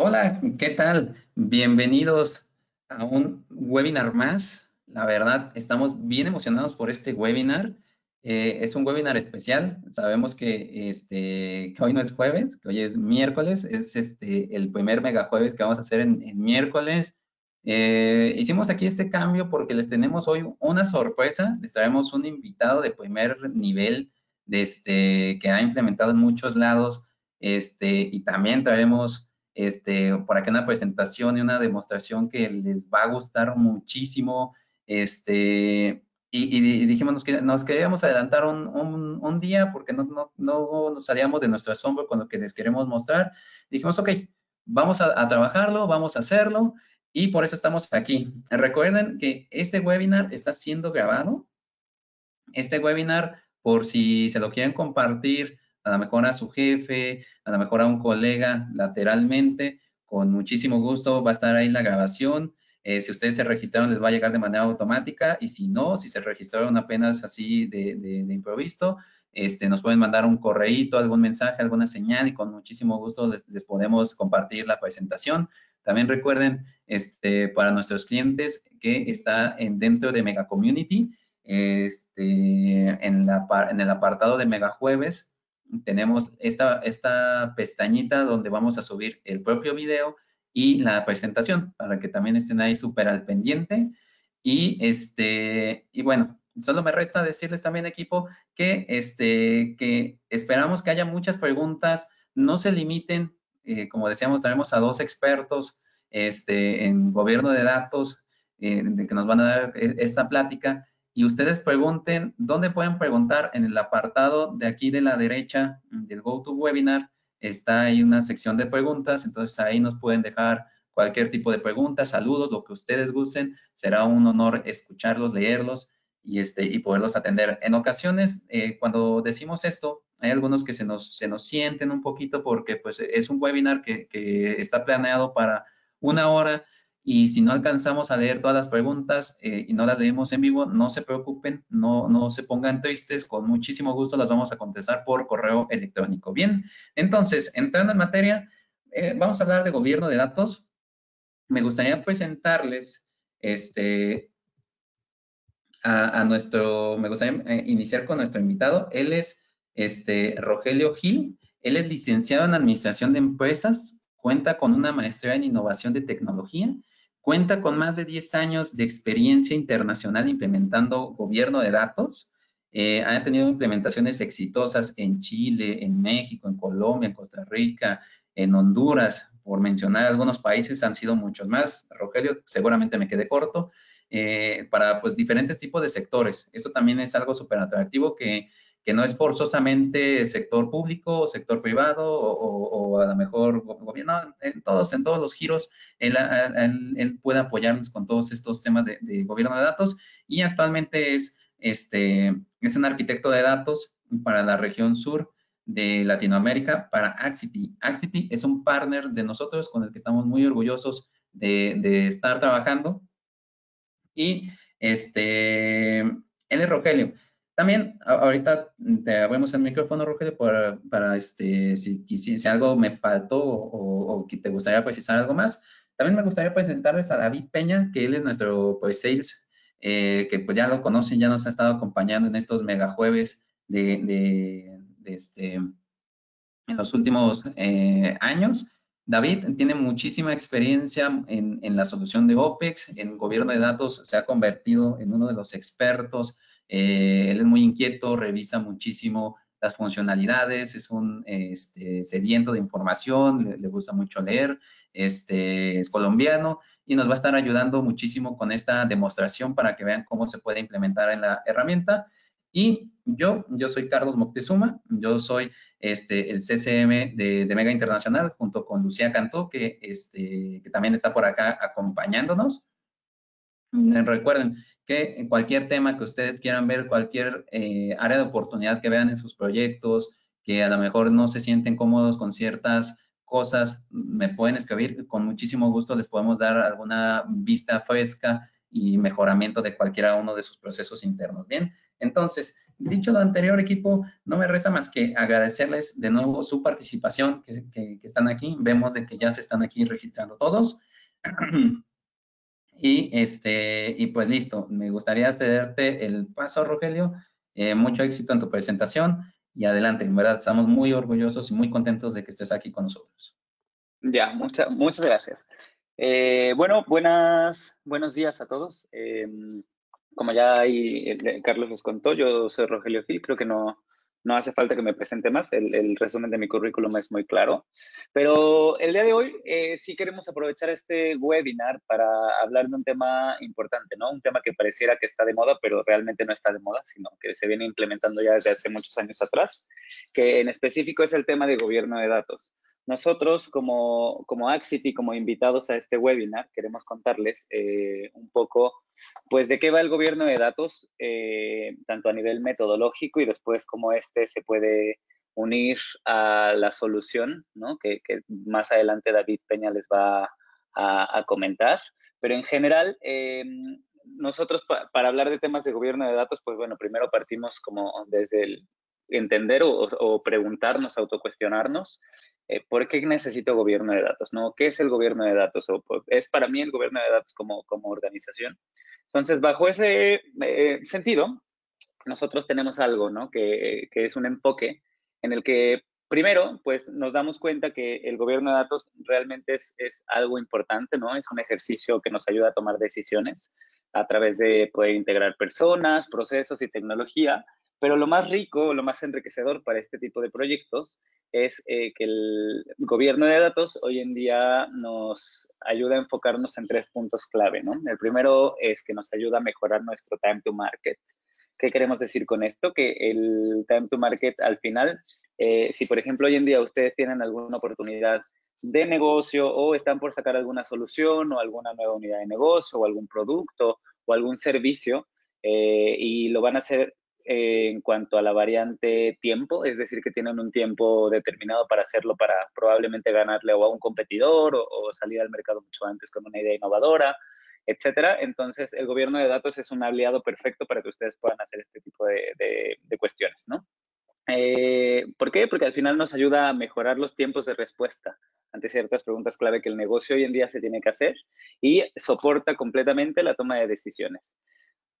Hola, ¿qué tal? Bienvenidos a un webinar más. La verdad, estamos bien emocionados por este webinar. Eh, es un webinar especial. Sabemos que, este, hoy no es jueves, que hoy es miércoles. Es este, el primer mega jueves que vamos a hacer en, miércoles. Eh, hicimos aquí este cambio porque les tenemos hoy una sorpresa. Les traemos un invitado de primer nivel de este, que ha implementado en muchos lados. Este, y también traemos este, por aquí una presentación y una demostración que les va a gustar muchísimo. Este, y, dijimos que nos queríamos adelantar un, día porque no, no, no, nos salíamos de nuestro asombro con lo que les queremos mostrar. Dijimos, ok, vamos a, a trabajarlo, vamos a hacerlo y por eso estamos aquí. Recuerden que este webinar está siendo grabado. Este webinar, por si se lo quieren compartir a lo mejor a su jefe, a lo mejor a un colega lateralmente, con muchísimo gusto va a estar ahí la grabación. Eh, si ustedes se registraron, les va a llegar de manera automática y si no, si se registraron apenas así de, de, improviso, este, nos pueden mandar un correíto, algún mensaje, alguna señal y con muchísimo gusto les, les, podemos compartir la presentación. También recuerden este, para nuestros clientes que está en, dentro de Mega Community, este, en, la, en el apartado de Mega Jueves, tenemos esta, esta pestañita donde vamos a subir el propio video y la presentación para que también estén ahí súper al pendiente. Y, este, y bueno, solo me resta decirles también, equipo, que, este, que esperamos que haya muchas preguntas. No se limiten, eh, como decíamos, tenemos a dos expertos este, en gobierno de datos eh, que nos van a dar eh, esta plática y ustedes pregunten, ¿dónde pueden preguntar? En el apartado de aquí de la derecha del GoToWebinar está ahí una sección de preguntas, entonces ahí nos pueden dejar cualquier tipo de preguntas, saludos, lo que ustedes gusten. Será un honor escucharlos, leerlos y, este, y poderlos atender. En ocasiones, eh, cuando decimos esto, hay algunos que se nos, se nos sienten un poquito porque pues, es un webinar que, que está planeado para una hora y si no alcanzamos a leer todas las preguntas eh, y no las leemos en vivo, no se preocupen, no, no se pongan tristes, con muchísimo gusto las vamos a contestar por correo electrónico. Bien, entonces, entrando en materia, eh, vamos a hablar de gobierno de datos. Me gustaría presentarles este, a, nuestro, me gustaría eh, iniciar con nuestro invitado. Él es este, Rogelio Gil, él es licenciado en Administración de Empresas, cuenta con una maestría en Innovación de Tecnología Cuenta con más de 10 años de experiencia internacional implementando gobierno de datos. Eh, ha tenido implementaciones exitosas en Chile, en México, en Colombia, en Costa Rica, en Honduras, por mencionar algunos países, han sido muchos más. Rogelio, seguramente me quedé corto, eh, para pues diferentes tipos de sectores. Esto también es algo súper atractivo que que no es forzosamente sector público o sector privado o, a lo mejor gobierno, en todos, en todos los giros, él, puede apoyarnos con todos estos temas de, gobierno de datos y actualmente es, este, es un arquitecto de datos para la región sur de Latinoamérica para Axity. Axity es un partner de nosotros con el que estamos muy orgullosos de, estar trabajando y este, él es Rogelio. También ahorita te abrimos el micrófono, Rogelio, para, para este, si, si, algo me faltó o, que te gustaría precisar algo más. También me gustaría presentarles a David Peña, que él es nuestro pues, sales, eh, que pues ya lo conocen, ya nos ha estado acompañando en estos mega jueves de, de, este, en los últimos eh, años. David tiene muchísima experiencia en, en, la solución de OPEX, en gobierno de datos, se ha convertido en uno de los expertos eh, él es muy inquieto, revisa muchísimo las funcionalidades, es un este, sediento de información, le, gusta mucho leer, este, es colombiano y nos va a estar ayudando muchísimo con esta demostración para que vean cómo se puede implementar en la herramienta. Y yo, yo soy Carlos Moctezuma, yo soy este, el CCM de, Mega Internacional junto con Lucía Cantó, que, este, que también está por acá acompañándonos. Recuerden, que en cualquier tema que ustedes quieran ver, cualquier eh, área de oportunidad que vean en sus proyectos, que a lo mejor no se sienten cómodos con ciertas cosas, me pueden escribir, con muchísimo gusto les podemos dar alguna vista fresca y mejoramiento de cualquiera uno de sus procesos internos. Bien, entonces, dicho lo anterior, equipo, no me resta más que agradecerles de nuevo su participación, que, están aquí. Vemos de que ya se están aquí registrando todos. y, este, y pues listo, me gustaría cederte el paso, Rogelio. Eh, mucho éxito en tu presentación y adelante. En verdad, estamos muy orgullosos y muy contentos de que estés aquí con nosotros. Ya, muchas muchas gracias. Eh, bueno, buenas, buenos días a todos. Em, como ya Carlos les contó, yo soy Rogelio Gil, creo que no, no hace falta que me presente más, el, resumen de mi currículum es muy claro. Pero el día de hoy eh, sí queremos aprovechar este webinar para hablar de un tema importante, ¿no? Un tema que pareciera que está de moda, pero realmente no está de moda, sino que se viene implementando ya desde hace muchos años atrás, que en específico es el tema de gobierno de datos. Nosotros como, como Axity, como invitados a este webinar, queremos contarles eh, un poco pues de qué va el gobierno de datos, eh, tanto a nivel metodológico y después cómo este se puede unir a la solución, ¿no? que, más adelante David Peña les va a, comentar. Pero en general, eh, nosotros para hablar de temas de gobierno de datos, pues bueno, primero partimos como desde el entender o, preguntarnos, autocuestionarnos, eh, ¿por qué necesito gobierno de datos? ¿no? ¿Qué es el gobierno de datos? ¿O ¿Es para mí el gobierno de datos como, como organización? Entonces, bajo ese eh, sentido, nosotros tenemos algo, ¿no? Que, que, es un enfoque en el que, primero, pues nos damos cuenta que el gobierno de datos realmente es, es algo importante, ¿no? Es un ejercicio que nos ayuda a tomar decisiones a través de poder integrar personas, procesos y tecnología pero lo más rico, lo más enriquecedor para este tipo de proyectos es eh, que el gobierno de datos hoy en día nos ayuda a enfocarnos en tres puntos clave, ¿no? El primero es que nos ayuda a mejorar nuestro time to market. ¿Qué queremos decir con esto? Que el time to market al final, eh, si por ejemplo hoy en día ustedes tienen alguna oportunidad de negocio o están por sacar alguna solución o alguna nueva unidad de negocio o algún producto o algún servicio eh, y lo van a hacer en cuanto a la variante tiempo, es decir, que tienen un tiempo determinado para hacerlo para probablemente ganarle o a un competidor o, salir al mercado mucho antes con una idea innovadora, etcétera. Entonces, el gobierno de datos es un aliado perfecto para que ustedes puedan hacer este tipo de, cuestiones, ¿no? Eh, ¿Por qué? Porque al final nos ayuda a mejorar los tiempos de respuesta ante ciertas preguntas clave que el negocio hoy en día se tiene que hacer y soporta completamente la toma de decisiones.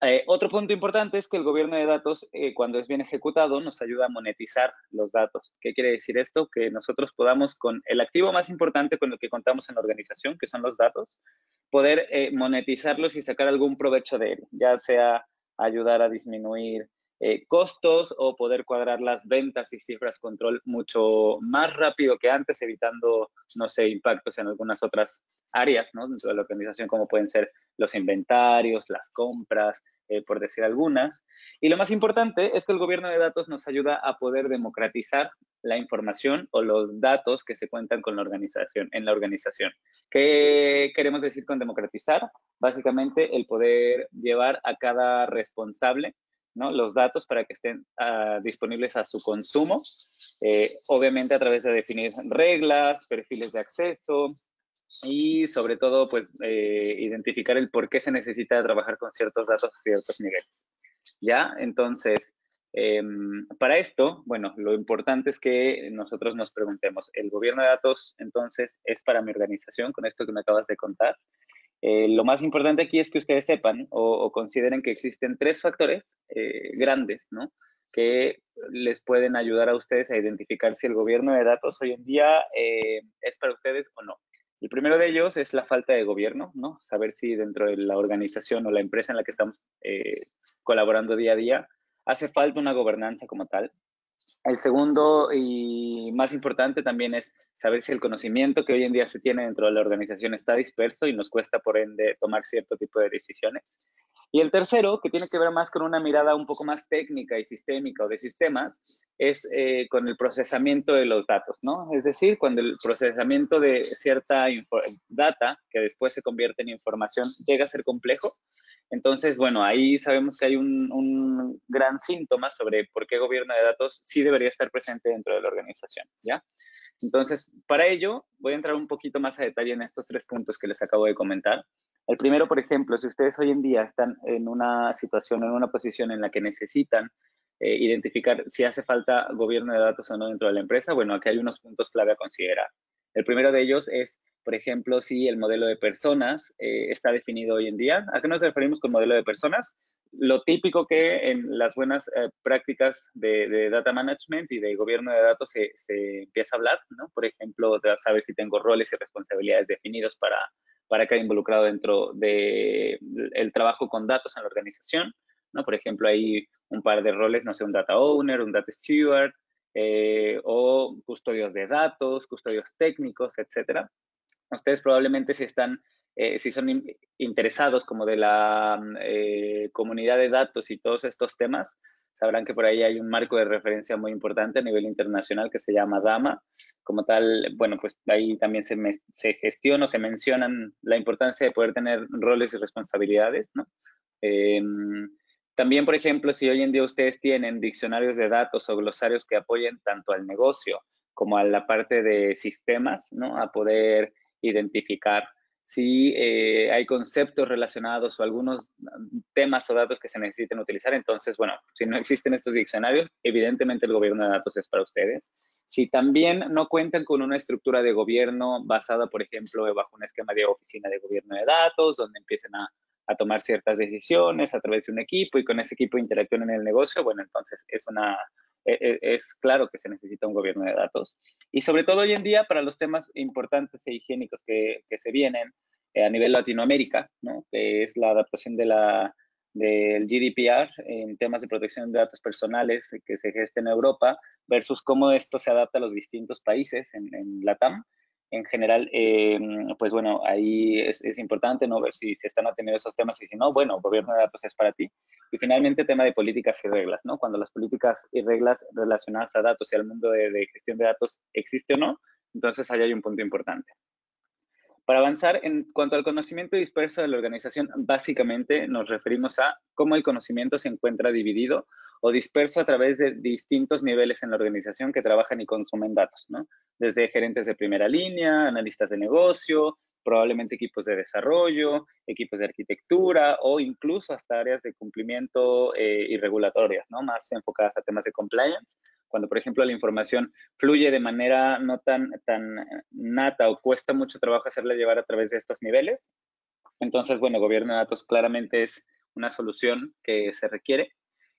Eh, otro punto importante es que el gobierno de datos, eh, cuando es bien ejecutado, nos ayuda a monetizar los datos. ¿Qué quiere decir esto? Que nosotros podamos, con el activo más importante con el que contamos en la organización, que son los datos, poder eh, monetizarlos y sacar algún provecho de él, ya sea ayudar a disminuir costos o poder cuadrar las ventas y cifras control mucho más rápido que antes, evitando, no sé, impactos en algunas otras áreas ¿no? dentro de la organización, como pueden ser los inventarios, las compras, eh, por decir algunas. Y lo más importante es que el gobierno de datos nos ayuda a poder democratizar la información o los datos que se cuentan con la organización, en la organización. ¿Qué queremos decir con democratizar? Básicamente el poder llevar a cada responsable ¿no? los datos para que estén ah, disponibles a su consumo, eh, obviamente a través de definir reglas, perfiles de acceso, y sobre todo, pues, eh, identificar el por qué se necesita trabajar con ciertos datos a ciertos niveles. ¿Ya? Entonces, em, para esto, bueno, lo importante es que nosotros nos preguntemos, ¿el gobierno de datos entonces es para mi organización con esto que me acabas de contar? Eh, lo más importante aquí es que ustedes sepan o, consideren que existen tres factores eh, grandes, ¿no? Que les pueden ayudar a ustedes a identificar si el gobierno de datos hoy en día es para ustedes o no. El primero de ellos es la falta de gobierno, ¿no? Saber si dentro de la organización o la empresa en la que estamos eh, colaborando día a día hace falta una gobernanza como tal. El segundo y más importante también es saber si el conocimiento que hoy en día se tiene dentro de la organización está disperso y nos cuesta por ende tomar cierto tipo de decisiones. Y el tercero, que tiene que ver más con una mirada un poco más técnica y sistémica o de sistemas, es eh, con el procesamiento de los datos, ¿no? Es decir, cuando el procesamiento de cierta data, que después se convierte en información, llega a ser complejo. Entonces, bueno, ahí sabemos que hay un, gran síntoma sobre por qué gobierno de datos sí debería estar presente dentro de la organización, ¿ya? Entonces, para ello, voy a entrar un poquito más a detalle en estos tres puntos que les acabo de comentar. El primero, por ejemplo, si ustedes hoy en día están en una situación, en una posición en la que necesitan eh, identificar si hace falta gobierno de datos o no dentro de la empresa, bueno, aquí hay unos puntos clave a considerar. El primero de ellos es, por ejemplo, si el modelo de personas eh, está definido hoy en día. ¿A qué nos referimos con modelo de personas? Lo típico que en las buenas eh, prácticas de, data management y de gobierno de datos se, se, empieza a hablar, ¿no? Por ejemplo, de saber si tengo roles y responsabilidades definidos para, para cada involucrado dentro del el trabajo con datos en la organización, ¿no? Por ejemplo, hay un par de roles, no sé, un data owner, un data steward, eh, o custodios de datos, custodios técnicos, etcétera. Ustedes probablemente si están, eh, si son interesados como de la eh, comunidad de datos y todos estos temas, sabrán que por ahí hay un marco de referencia muy importante a nivel internacional que se llama DAMA. Como tal, bueno, pues ahí también se, se gestiona o se mencionan la importancia de poder tener roles y responsabilidades, ¿no? También, por ejemplo, si hoy en día ustedes tienen diccionarios de datos o glosarios que apoyen tanto al negocio como a la parte de sistemas, ¿no? A poder identificar si eh, hay conceptos relacionados o algunos temas o datos que se necesiten utilizar. Entonces, bueno, si no existen estos diccionarios, evidentemente el gobierno de datos es para ustedes. Si también no cuentan con una estructura de gobierno basada, por ejemplo, bajo un esquema de oficina de gobierno de datos, donde empiecen a a tomar ciertas decisiones a través de un equipo y con ese equipo interactúen en el negocio, bueno, entonces es una, e, e, es claro que se necesita un gobierno de datos. Y sobre todo hoy en día para los temas importantes e higiénicos que, que se vienen eh, a nivel Latinoamérica, ¿no? que es la adaptación de la, del GDPR en temas de protección de datos personales que se gesta en Europa versus cómo esto se adapta a los distintos países en, en LATAM en general, eh, pues bueno, ahí es, importante no ver si se están atendiendo esos temas y si no, bueno, gobierno de datos es para ti. Y finalmente, tema de políticas y reglas, ¿no? Cuando las políticas y reglas relacionadas a datos y al mundo de, de gestión de datos existe o no, entonces ahí hay un punto importante. Para avanzar en cuanto al conocimiento disperso de la organización, básicamente nos referimos a cómo el conocimiento se encuentra dividido o disperso a través de distintos niveles en la organización que trabajan y consumen datos, ¿no? Desde gerentes de primera línea, analistas de negocio, probablemente equipos de desarrollo, equipos de arquitectura o incluso hasta áreas de cumplimiento eh, y regulatorias, ¿no? Más enfocadas a temas de compliance cuando, por ejemplo, la información fluye de manera no tan, tan nata o cuesta mucho trabajo hacerla llevar a través de estos niveles. Entonces, bueno, gobierno de datos claramente es una solución que se requiere.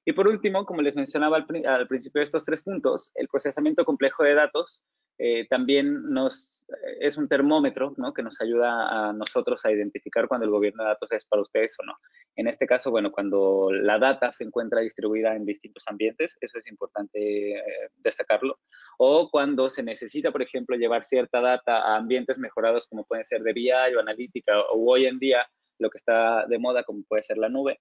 Y por último, como les mencionaba al, principio de estos tres puntos, el procesamiento complejo de datos eh, también nos, eh, es un termómetro ¿no? que nos ayuda a nosotros a identificar cuando el gobierno de datos es para ustedes o no. En este caso, bueno, cuando la data se encuentra distribuida en distintos ambientes, eso es importante eh, destacarlo, o cuando se necesita, por ejemplo, llevar cierta data a ambientes mejorados como pueden ser de BI o analítica, o hoy en día lo que está de moda como puede ser la nube.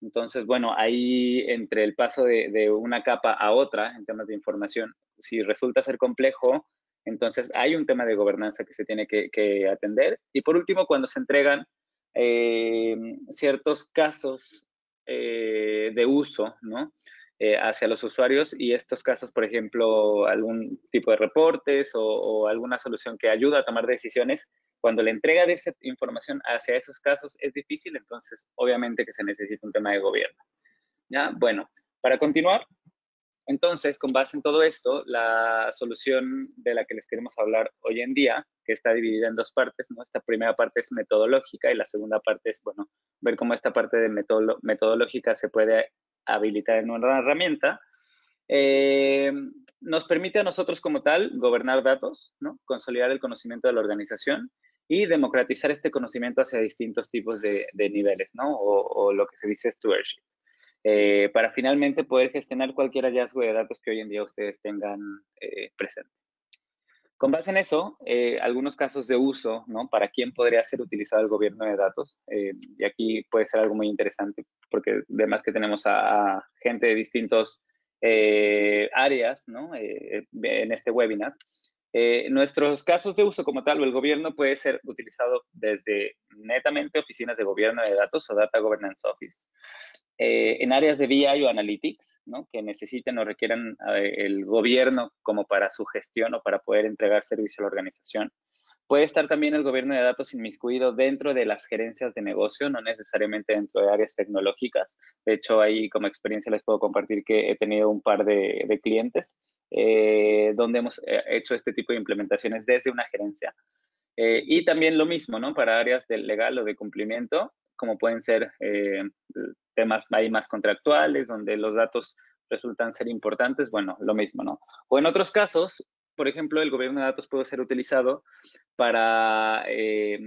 Entonces, bueno, ahí entre el paso de, una capa a otra en temas de información, si resulta ser complejo, entonces, hay un tema de gobernanza que se tiene que, atender. Y por último, cuando se entregan eh, ciertos casos eh, de uso, ¿no? Eh, hacia los usuarios y estos casos, por ejemplo, algún tipo de reportes o, alguna solución que ayuda a tomar decisiones, cuando la entrega de esa información hacia esos casos es difícil, entonces obviamente que se necesita un tema de gobierno. ¿Ya? Bueno, para continuar, entonces, con base en todo esto, la solución de la que les queremos hablar hoy en día, que está dividida en dos partes, ¿no? Esta primera parte es metodológica y la segunda parte es, bueno, ver cómo esta parte de metodológica se puede habilitar en una herramienta. Eh, nos permite a nosotros como tal gobernar datos, consolidar el conocimiento de la organización y democratizar este conocimiento hacia distintos tipos de, niveles, ¿no? O, o, lo que se dice stewardship. Eh, para finalmente poder gestionar cualquier hallazgo de datos que hoy en día ustedes tengan eh, presente. Con base en eso, eh, algunos casos de uso, ¿no? Para quién podría ser utilizado el gobierno de datos. y aquí puede ser algo muy interesante, porque además que tenemos a, gente de distintos áreas, ¿no? en este webinar. nuestros casos de uso como tal o el gobierno puede ser utilizado desde netamente oficinas de gobierno de datos o Data Governance Office, eh, en áreas de BI o Analytics, ¿no? que necesiten o requieran eh, el gobierno como para su gestión o para poder entregar servicio a la organización. Puede estar también el gobierno de datos inmiscuido dentro de las gerencias de negocio, no necesariamente dentro de áreas tecnológicas. De hecho, ahí como experiencia les puedo compartir que he tenido un par de, clientes eh, donde hemos eh, hecho este tipo de implementaciones desde una gerencia. Eh, y también lo mismo, ¿no? Para áreas del legal o de cumplimiento, como pueden ser temas ahí más contractuales, donde los datos resultan ser importantes, bueno, lo mismo, ¿no? O en otros casos, por ejemplo, el gobierno de datos puede ser utilizado para eh,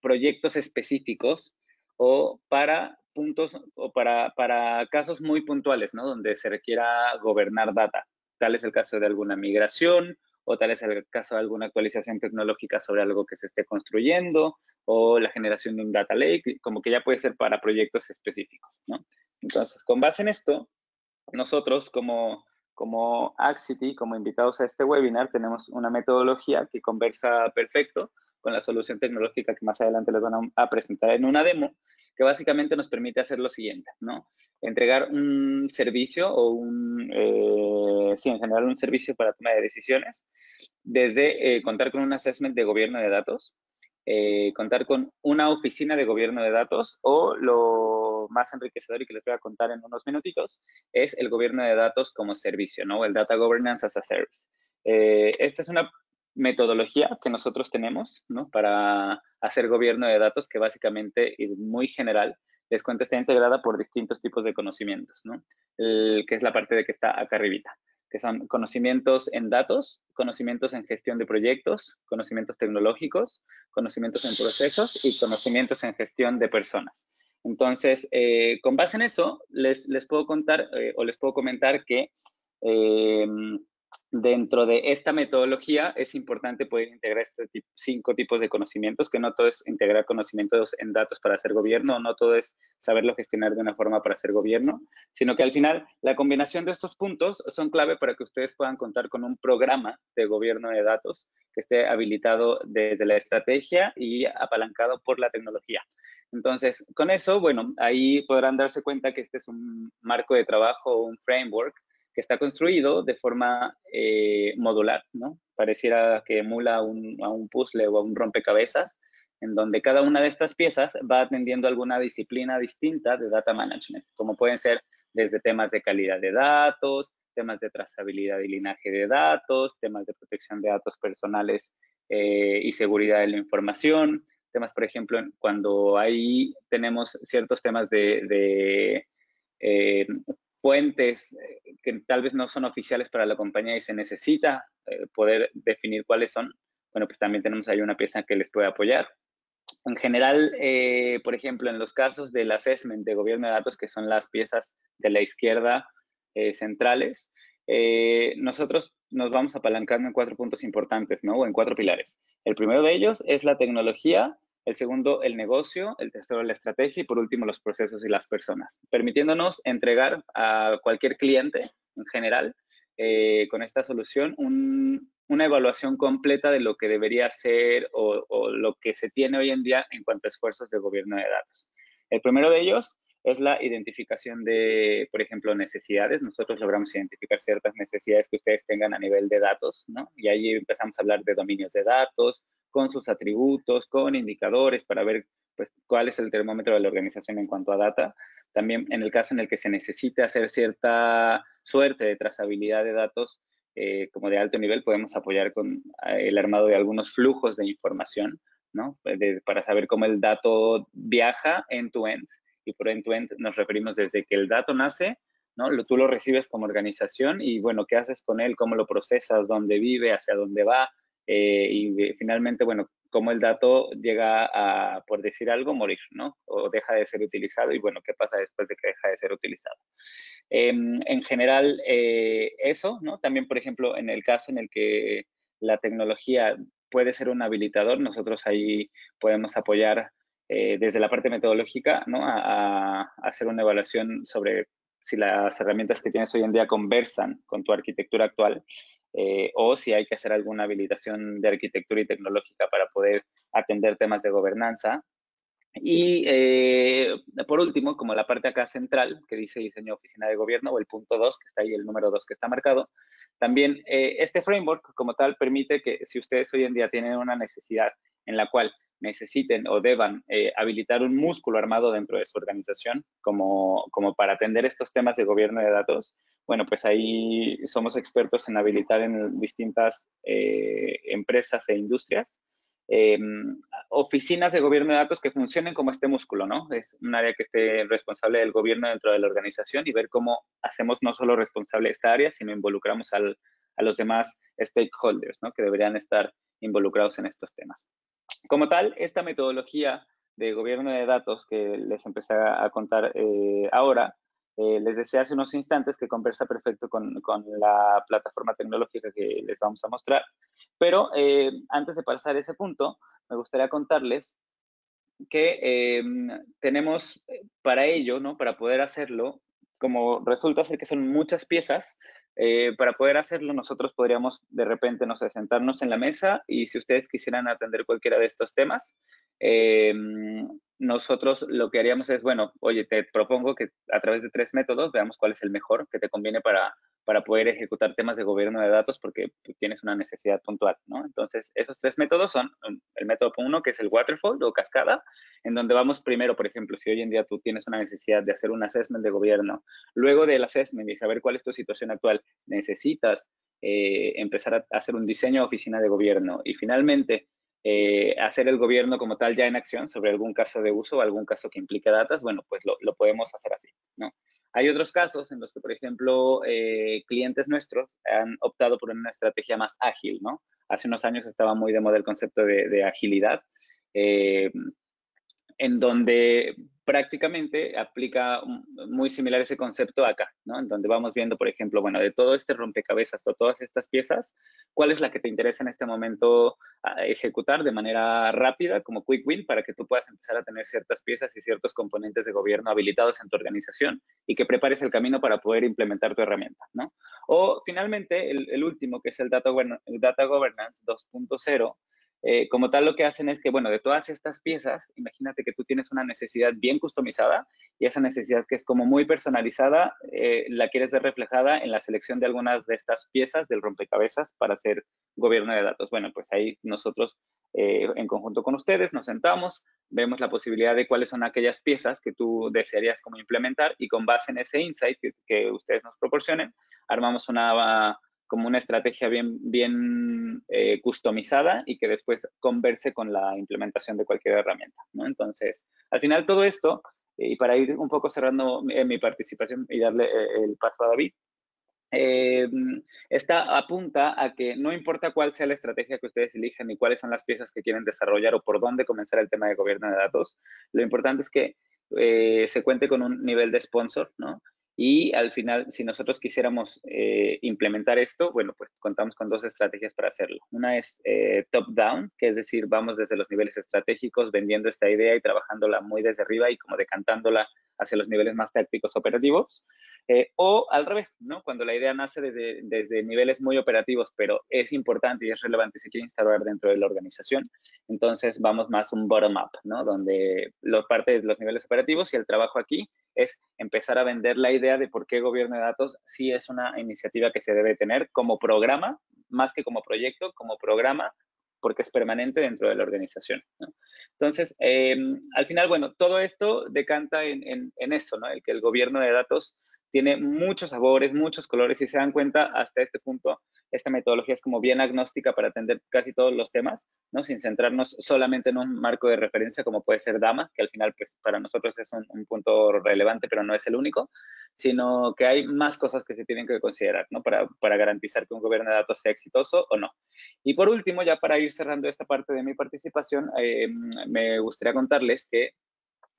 proyectos específicos o para puntos o para, para casos muy puntuales, ¿no? Donde se requiera gobernar data. Tal es el caso de alguna migración o tal es el caso de alguna actualización tecnológica sobre algo que se esté construyendo o la generación de un data lake, como que ya puede ser para proyectos específicos. Entonces, con base en esto, nosotros como como Axity, como invitados a este webinar, tenemos una metodología que conversa perfecto con la solución tecnológica que más adelante les van a, presentar en una demo, que básicamente nos permite hacer lo siguiente, ¿no? Entregar un servicio o un, eh, sí, en general un servicio para toma de decisiones, desde eh, contar con un assessment de gobierno de datos, eh, contar con una oficina de gobierno de datos o lo más enriquecedor y que les voy a contar en unos minutitos es el gobierno de datos como servicio, ¿no? El Data Governance as a Service. Eh, esta es una metodología que nosotros tenemos, ¿no? Para hacer gobierno de datos que básicamente y muy general les cuento está integrada por distintos tipos de conocimientos, ¿no? El, que es la parte de que está acá arribita que son conocimientos en datos, conocimientos en gestión de proyectos, conocimientos tecnológicos, conocimientos en procesos y conocimientos en gestión de personas. Entonces, eh, con base en eso, les, les puedo contar eh, o les puedo comentar que eh, dentro de esta metodología es importante poder integrar estos cinco tipos de conocimientos, que no todo es integrar conocimientos en datos para hacer gobierno, no todo es saberlo gestionar de una forma para hacer gobierno, sino que al final la combinación de estos puntos son clave para que ustedes puedan contar con un programa de gobierno de datos que esté habilitado desde la estrategia y apalancado por la tecnología. Entonces, con eso, bueno, ahí podrán darse cuenta que este es un marco de trabajo, un framework que está construido de forma eh, modular, ¿no? Pareciera que emula a un puzzle o a un rompecabezas, en donde cada una de estas piezas va atendiendo alguna disciplina distinta de data management, como pueden ser desde temas de calidad de datos, temas de trazabilidad y linaje de datos, temas de protección de datos personales eh, y seguridad de la información, temas, por ejemplo, cuando ahí tenemos ciertos temas de, eh, fuentes eh, que tal vez no son oficiales para la compañía y se necesita eh, poder definir cuáles son, bueno, pues también tenemos ahí una pieza que les puede apoyar. En general, eh, por ejemplo, en los casos del assessment de gobierno de datos, que son las piezas de la izquierda centrales, nosotros nos vamos apalancando en cuatro puntos importantes, ¿no? O en cuatro pilares. El primero de ellos es la tecnología, el segundo, el negocio, el tercero, la estrategia y por último, los procesos y las personas, permitiéndonos entregar a cualquier cliente en general eh, con esta solución una evaluación completa de lo que debería ser o, o lo que se tiene hoy en día en cuanto a esfuerzos de gobierno de datos. El primero de ellos es la identificación de, por ejemplo, necesidades. Nosotros logramos identificar ciertas necesidades que ustedes tengan a nivel de datos, ¿no? Y ahí empezamos a hablar de dominios de datos, con sus atributos, con indicadores para ver pues, cuál es el termómetro de la organización en cuanto a data. También en el caso en el que se necesite hacer cierta suerte de trazabilidad de datos, eh, como de alto nivel, podemos apoyar con eh, el armado de algunos flujos de información, ¿no? para saber cómo el dato viaja end-to-end. Y por end-to-end nos referimos desde que el dato nace, ¿no? Tú lo recibes como organización y, bueno, ¿qué haces con él? ¿Cómo lo procesas? ¿Dónde vive? ¿Hacia dónde va? Eh, y finalmente, bueno, cómo el dato llega a, por decir algo, morir, ¿no? O deja de ser utilizado y, bueno, ¿qué pasa después de que deja de ser utilizado? Em, en general, eh, eso, ¿no? También, por ejemplo, en el caso en el que la tecnología puede ser un habilitador, nosotros ahí podemos apoyar eh, desde la parte metodológica, ¿no? A, hacer una evaluación sobre si las herramientas que tienes hoy en día conversan con tu arquitectura actual eh, o si hay que hacer alguna habilitación de arquitectura y tecnológica para poder atender temas de gobernanza. Y eh, por último, como la parte acá central, que dice diseño oficina de gobierno, o el punto 2, que está ahí, el número 2 que está marcado, también eh, este framework como tal permite que si ustedes hoy en día tienen una necesidad en la cual necesiten o deban eh, habilitar un músculo armado dentro de su organización como, como para atender estos temas de gobierno de datos, bueno, pues ahí somos expertos en habilitar en distintas empresas e industrias Em, oficinas de gobierno de datos que funcionen como este músculo, ¿no? Es un área que esté responsable del gobierno dentro de la organización y ver cómo hacemos no solo responsable esta área, sino involucramos a los demás stakeholders, ¿no? Que deberían estar involucrados en estos temas. Como tal, esta metodología de gobierno de datos que les empecé a contar eh, ahora, eh, les decía hace unos instantes que conversa perfecto con, con, la plataforma tecnológica que les vamos a mostrar. Pero eh, antes de pasar a ese punto, me gustaría contarles que eh, tenemos para ello, ¿no? para poder hacerlo, como resulta ser que son muchas piezas, para poder hacerlo nosotros podríamos de repente, no sé, sentarnos en la mesa y si ustedes quisieran atender cualquiera de estos temas, nosotros lo que haríamos es, bueno, oye, te propongo que a través de tres métodos veamos cuál es el mejor que te conviene para, para poder ejecutar temas de gobierno de datos porque tienes una necesidad puntual, ¿no? Entonces, esos tres métodos son um, el método uno, que es el waterfall o cascada, en donde vamos primero, por ejemplo, si hoy en día tú tienes una necesidad de hacer un assessment de gobierno, luego del assessment y saber cuál es tu situación actual, necesitas eh, empezar a hacer un diseño de oficina de gobierno y finalmente eh, hacer el gobierno como tal ya en acción sobre algún caso de uso o algún caso que implique datos, bueno, pues lo, podemos hacer así, ¿no? Hay otros casos en los que, por ejemplo, eh, clientes nuestros han optado por una estrategia más ágil, ¿no? Hace unos años estaba muy de moda el concepto de, agilidad, eh, en donde prácticamente aplica muy similar ese concepto acá, ¿no? En donde vamos viendo, por ejemplo, bueno, de todo este rompecabezas o todas estas piezas, ¿cuál es la que te interesa en este momento ah, ejecutar de manera rápida como quick win para que tú puedas empezar a tener ciertas piezas y ciertos componentes de gobierno habilitados en tu organización y que prepares el camino para poder implementar tu herramienta, ¿no? O finalmente, el, último, que es el Data, el Data Governance 2.0, eh, como tal, lo que hacen es que, bueno, de todas estas piezas, imagínate que tú tienes una necesidad bien customizada y esa necesidad que es como muy personalizada, eh, la quieres ver reflejada en la selección de algunas de estas piezas del rompecabezas para hacer gobierno de datos. Bueno, pues ahí nosotros, eh, en conjunto con ustedes, nos sentamos, vemos la posibilidad de cuáles son aquellas piezas que tú desearías como implementar y con base en ese insight que ustedes nos proporcionen, armamos una como una estrategia bien, bien eh, customizada y que después converse con la implementación de cualquier herramienta. ¿no? Entonces, al final todo esto, y para ir un poco cerrando mi, mi participación y darle eh, el paso a David, eh, esta apunta a que no importa cuál sea la estrategia que ustedes elijan y cuáles son las piezas que quieren desarrollar o por dónde comenzar el tema de gobierno de datos, lo importante es que se cuente con un nivel de sponsor, ¿no? Y al final, si nosotros quisiéramos eh, implementar esto, bueno, pues contamos con dos estrategias para hacerlo. Una es eh, top-down, que es decir, vamos desde los niveles estratégicos vendiendo esta idea y trabajándola muy desde arriba y como decantándola hacia los niveles más tácticos operativos, eh, o al revés, ¿no? Cuando la idea nace desde, desde niveles muy operativos, pero es importante y es relevante y se quiere instalar dentro de la organización, entonces vamos más un bottom-up, ¿no? Donde lo parte de los niveles operativos y el trabajo aquí es empezar a vender la idea de por qué gobierno de datos sí es una iniciativa que se debe tener como programa, más que como proyecto, como programa porque es permanente dentro de la organización. Entonces, em, al final, bueno, todo esto decanta en, en, eso, ¿no? El que el gobierno de datos tiene muchos sabores, muchos colores y se dan cuenta hasta este punto, esta metodología es como bien agnóstica para atender casi todos los temas, ¿no? Sin centrarnos solamente en un marco de referencia como puede ser DAMA, que al final pues para nosotros es un, punto relevante, pero no es el único, sino que hay más cosas que se tienen que considerar, ¿no? Para, para garantizar que un gobierno de datos sea exitoso o no. Y por último, ya para ir cerrando esta parte de mi participación, eh, me gustaría contarles que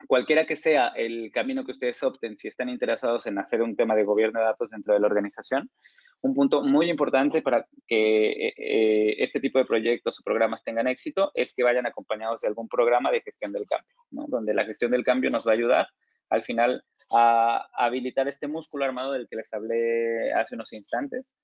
cualquiera que sea el camino que ustedes opten, si están interesados en hacer un tema de gobierno de datos dentro de la organización, un punto muy importante para que eh, eh, este tipo de proyectos o programas tengan éxito es que vayan acompañados de algún programa de gestión del cambio, donde la gestión del cambio nos va a ayudar al final a, habilitar este músculo armado del que les hablé hace unos instantes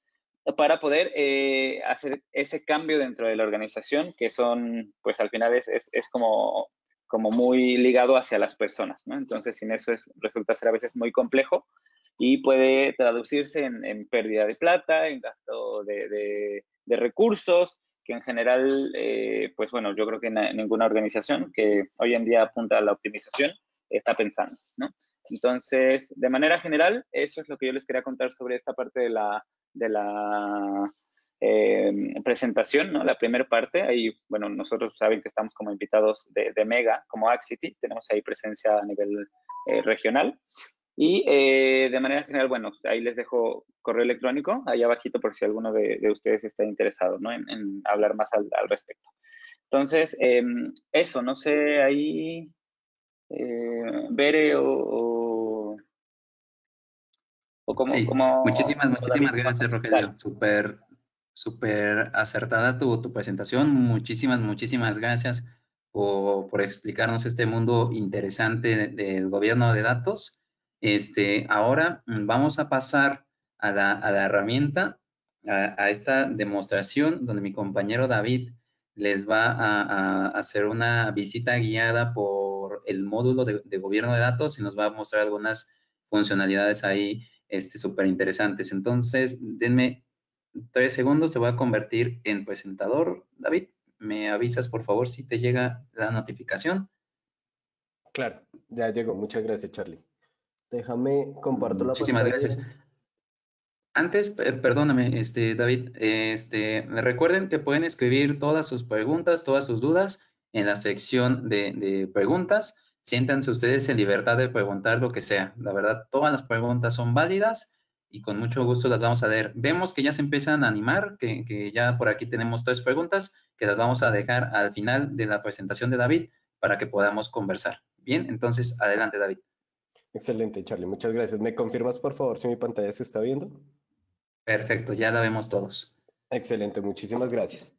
para poder eh, hacer ese cambio dentro de la organización, que son, pues al final es, es como como muy ligado hacia las personas, ¿no? Entonces, sin eso es, resulta ser a veces muy complejo y puede traducirse en, pérdida de plata, en gasto de, recursos, que en general, eh, pues bueno, yo creo que ninguna organización que hoy en día apunta a la optimización está pensando, ¿no? Entonces, de manera general, eso es lo que yo les quería contar sobre esta parte de la, de la eh, presentación, ¿no? La primera parte, ahí, bueno, nosotros saben que estamos como invitados de, Mega, como Axity, tenemos ahí presencia a nivel eh, regional. Y eh, de manera general, bueno, ahí les dejo correo electrónico, ahí abajito por si alguno de, ustedes está interesado, ¿no? En, hablar más al, respecto. Entonces, em, eso, no sé, ahí, Bere o, o, como, Muchísimas, muchísimas gracias, Rogelio. Súper, súper acertada tu, tu, presentación. Muchísimas, muchísimas gracias por, por explicarnos este mundo interesante del gobierno de datos. Este, ahora vamos a pasar a la, a la herramienta, a, esta demostración donde mi compañero David les va a, hacer una visita guiada por el módulo de, gobierno de datos y nos va a mostrar algunas funcionalidades ahí este, súper interesantes. Entonces, denme tres segundos, se va a convertir en presentador. David, ¿me avisas por favor si te llega la notificación? Claro, ya llegó. Muchas gracias, Charlie. Déjame comparto la Muchísimas gracias. Antes, perdóname, este, David, este, recuerden que pueden escribir todas sus preguntas, todas sus dudas en la sección de, de preguntas. Siéntanse ustedes en libertad de preguntar lo que sea. La verdad, todas las preguntas son válidas y con mucho gusto las vamos a leer. Vemos que ya se empiezan a animar, que, ya por aquí tenemos tres preguntas que las vamos a dejar al final de la presentación de David para que podamos conversar. Bien, entonces adelante David. Excelente, Charlie. Muchas gracias. ¿Me confirmas, por favor, si mi pantalla se está viendo? Perfecto, ya la vemos todos. Excelente, muchísimas gracias.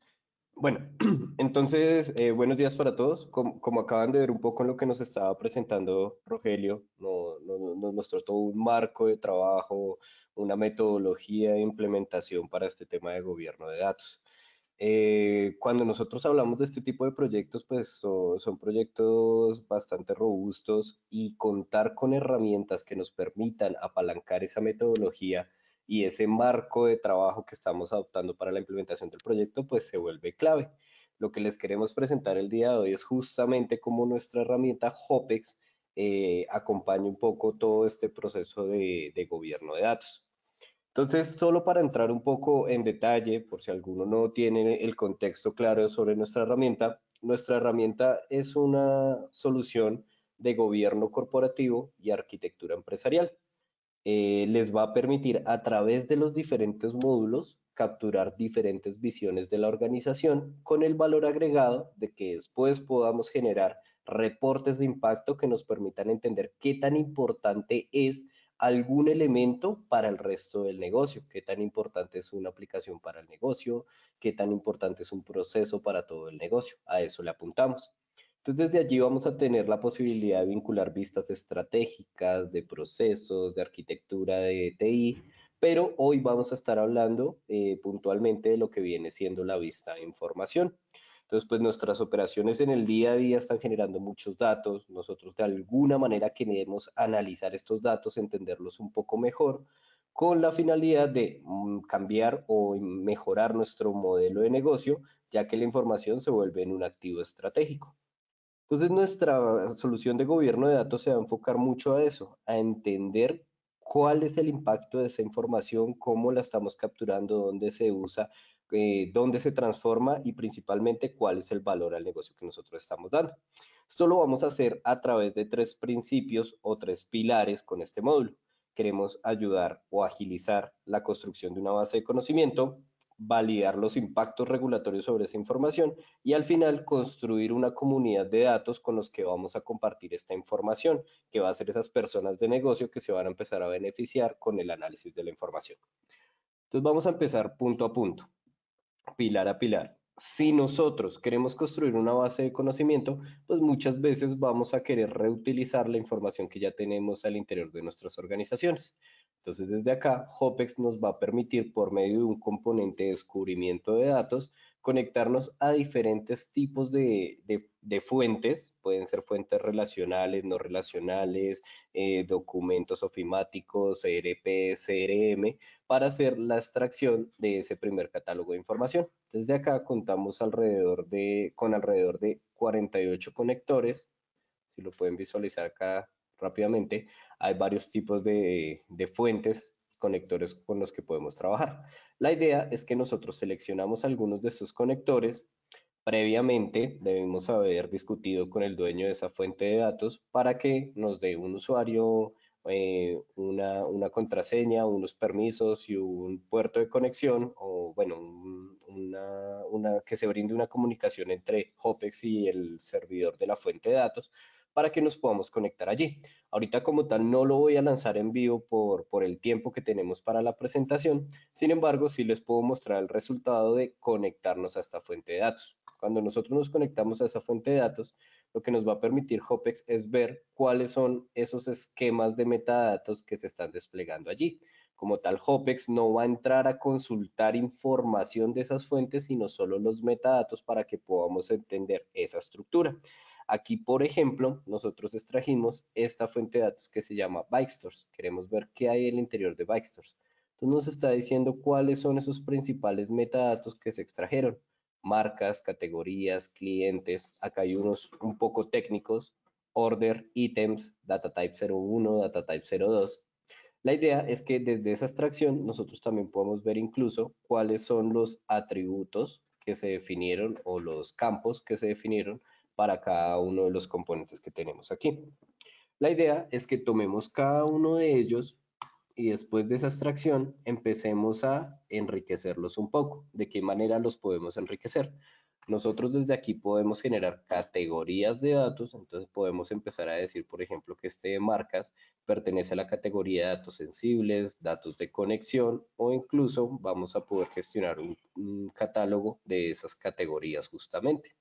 Bueno, entonces, eh, buenos días para todos. Como, acaban de ver un poco en lo que nos estaba presentando Rogelio, nos mostró todo un marco de trabajo, una metodología de implementación para este tema de gobierno de datos. Eh, cuando nosotros hablamos de este tipo de proyectos, pues son proyectos bastante robustos y contar con herramientas que nos permitan apalancar esa metodología y ese marco de trabajo que estamos adoptando para la implementación del proyecto, pues se vuelve clave. Lo que les queremos presentar el día de hoy es justamente cómo nuestra herramienta HOPEX eh, acompaña un poco todo este proceso de, de gobierno de datos. Entonces, solo para entrar un poco en detalle, por si alguno no tiene el contexto claro sobre nuestra herramienta, nuestra herramienta es una solución de gobierno corporativo y arquitectura empresarial. Eh, les va a permitir a través de los diferentes módulos capturar diferentes visiones de la organización con el valor agregado de que después podamos generar reportes de impacto que nos permitan entender qué tan importante es algún elemento para el resto del negocio, qué tan importante es una aplicación para el negocio, qué tan importante es un proceso para todo el negocio. A eso le apuntamos. Entonces, desde allí vamos a tener la posibilidad de vincular vistas estratégicas, de procesos, de arquitectura de TI, pero hoy vamos a estar hablando eh, puntualmente de lo que viene siendo la vista de información. Entonces, pues nuestras operaciones en el día a día están generando muchos datos. Nosotros de alguna manera queremos analizar estos datos, entenderlos un poco mejor, con la finalidad de mm, cambiar o mejorar nuestro modelo de negocio, ya que la información se vuelve en un activo estratégico. Entonces, nuestra solución de gobierno de datos se va a enfocar mucho a eso, a entender cuál es el impacto de esa información, cómo la estamos capturando, dónde se usa, eh, dónde se transforma y principalmente cuál es el valor al negocio que nosotros estamos dando. Esto lo vamos a hacer a través de tres principios o tres pilares con este módulo. Queremos ayudar o agilizar la construcción de una base de conocimiento, validar los impactos regulatorios sobre esa información y al final construir una comunidad de datos con los que vamos a compartir esta información, que va a ser esas personas de negocio que se van a empezar a beneficiar con el análisis de la información. Entonces vamos a empezar punto a punto, pilar a pilar. Si nosotros queremos construir una base de conocimiento, pues muchas veces vamos a querer reutilizar la información que ya tenemos al interior de nuestras organizaciones. Entonces, desde acá, Hopex nos va a permitir, por medio de un componente de descubrimiento de datos, conectarnos a diferentes tipos de, de fuentes, pueden ser fuentes relacionales, no relacionales, eh, documentos ofimáticos, ERP, CRM, para hacer la extracción de ese primer catálogo de información. Desde acá contamos alrededor de, con alrededor de 48 conectores, si lo pueden visualizar acá rápidamente, hay varios tipos de, de fuentes conectores con los que podemos trabajar. La idea es que nosotros seleccionamos algunos de esos conectores. Previamente debemos haber discutido con el dueño de esa fuente de datos para que nos dé un usuario, eh, una, una, contraseña, unos permisos y un puerto de conexión o, bueno, una, una, que se brinde una comunicación entre Hopex y el servidor de la fuente de datos para que nos podamos conectar allí. Ahorita como tal no lo voy a lanzar en vivo por, el tiempo que tenemos para la presentación, sin embargo sí les puedo mostrar el resultado de conectarnos a esta fuente de datos. Cuando nosotros nos conectamos a esa fuente de datos, lo que nos va a permitir Hopex es ver cuáles son esos esquemas de metadatos que se están desplegando allí. Como tal, Hopex no va a entrar a consultar información de esas fuentes, sino solo los metadatos para que podamos entender esa estructura. Aquí, por ejemplo, nosotros extrajimos esta fuente de datos que se llama Bikestores. Queremos ver qué hay en el interior de Bikestores. Entonces nos está diciendo cuáles son esos principales metadatos que se extrajeron. Marcas, categorías, clientes. Acá hay unos un poco técnicos. Order, ítems, data type 01, data type 02. La idea es que desde esa extracción nosotros también podemos ver incluso cuáles son los atributos que se definieron o los campos que se definieron para cada uno de los componentes que tenemos aquí. La idea es que tomemos cada uno de ellos y después de esa extracción empecemos a enriquecerlos un poco. ¿De qué manera los podemos enriquecer? Nosotros desde aquí podemos generar categorías de datos, entonces podemos empezar a decir, por ejemplo, que este de marcas pertenece a la categoría de datos sensibles, datos de conexión o incluso vamos a poder gestionar un, catálogo de esas categorías justamente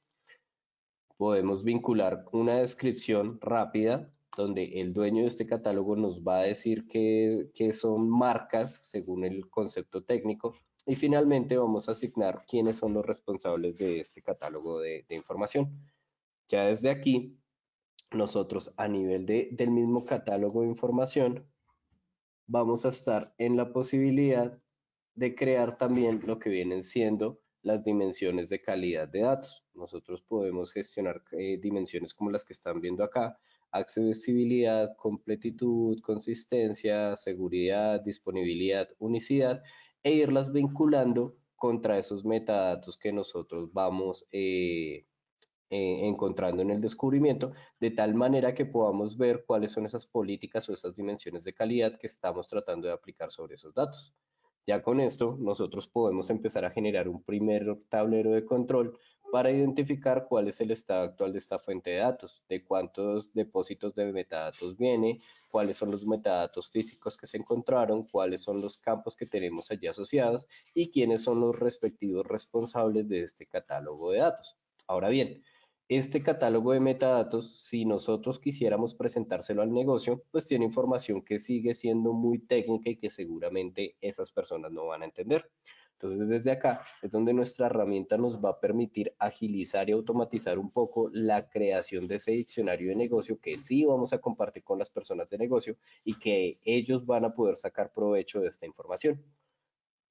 podemos vincular una descripción rápida donde el dueño de este catálogo nos va a decir qué, son marcas según el concepto técnico y finalmente vamos a asignar quiénes son los responsables de este catálogo de, información. Ya desde aquí, nosotros a nivel de, del mismo catálogo de información, vamos a estar en la posibilidad de crear también lo que vienen siendo las dimensiones de calidad de datos. Nosotros podemos gestionar eh, dimensiones como las que están viendo acá, accesibilidad, completitud, consistencia, seguridad, disponibilidad, unicidad, e irlas vinculando contra esos metadatos que nosotros vamos eh, eh, encontrando en el descubrimiento, de tal manera que podamos ver cuáles son esas políticas o esas dimensiones de calidad que estamos tratando de aplicar sobre esos datos. Ya con esto, nosotros podemos empezar a generar un primer tablero de control para identificar cuál es el estado actual de esta fuente de datos, de cuántos depósitos de metadatos viene, cuáles son los metadatos físicos que se encontraron, cuáles son los campos que tenemos allí asociados y quiénes son los respectivos responsables de este catálogo de datos. Ahora bien, este catálogo de metadatos, si nosotros quisiéramos presentárselo al negocio, pues tiene información que sigue siendo muy técnica y que seguramente esas personas no van a entender. Entonces, desde acá es donde nuestra herramienta nos va a permitir agilizar y automatizar un poco la creación de ese diccionario de negocio que sí vamos a compartir con las personas de negocio y que ellos van a poder sacar provecho de esta información.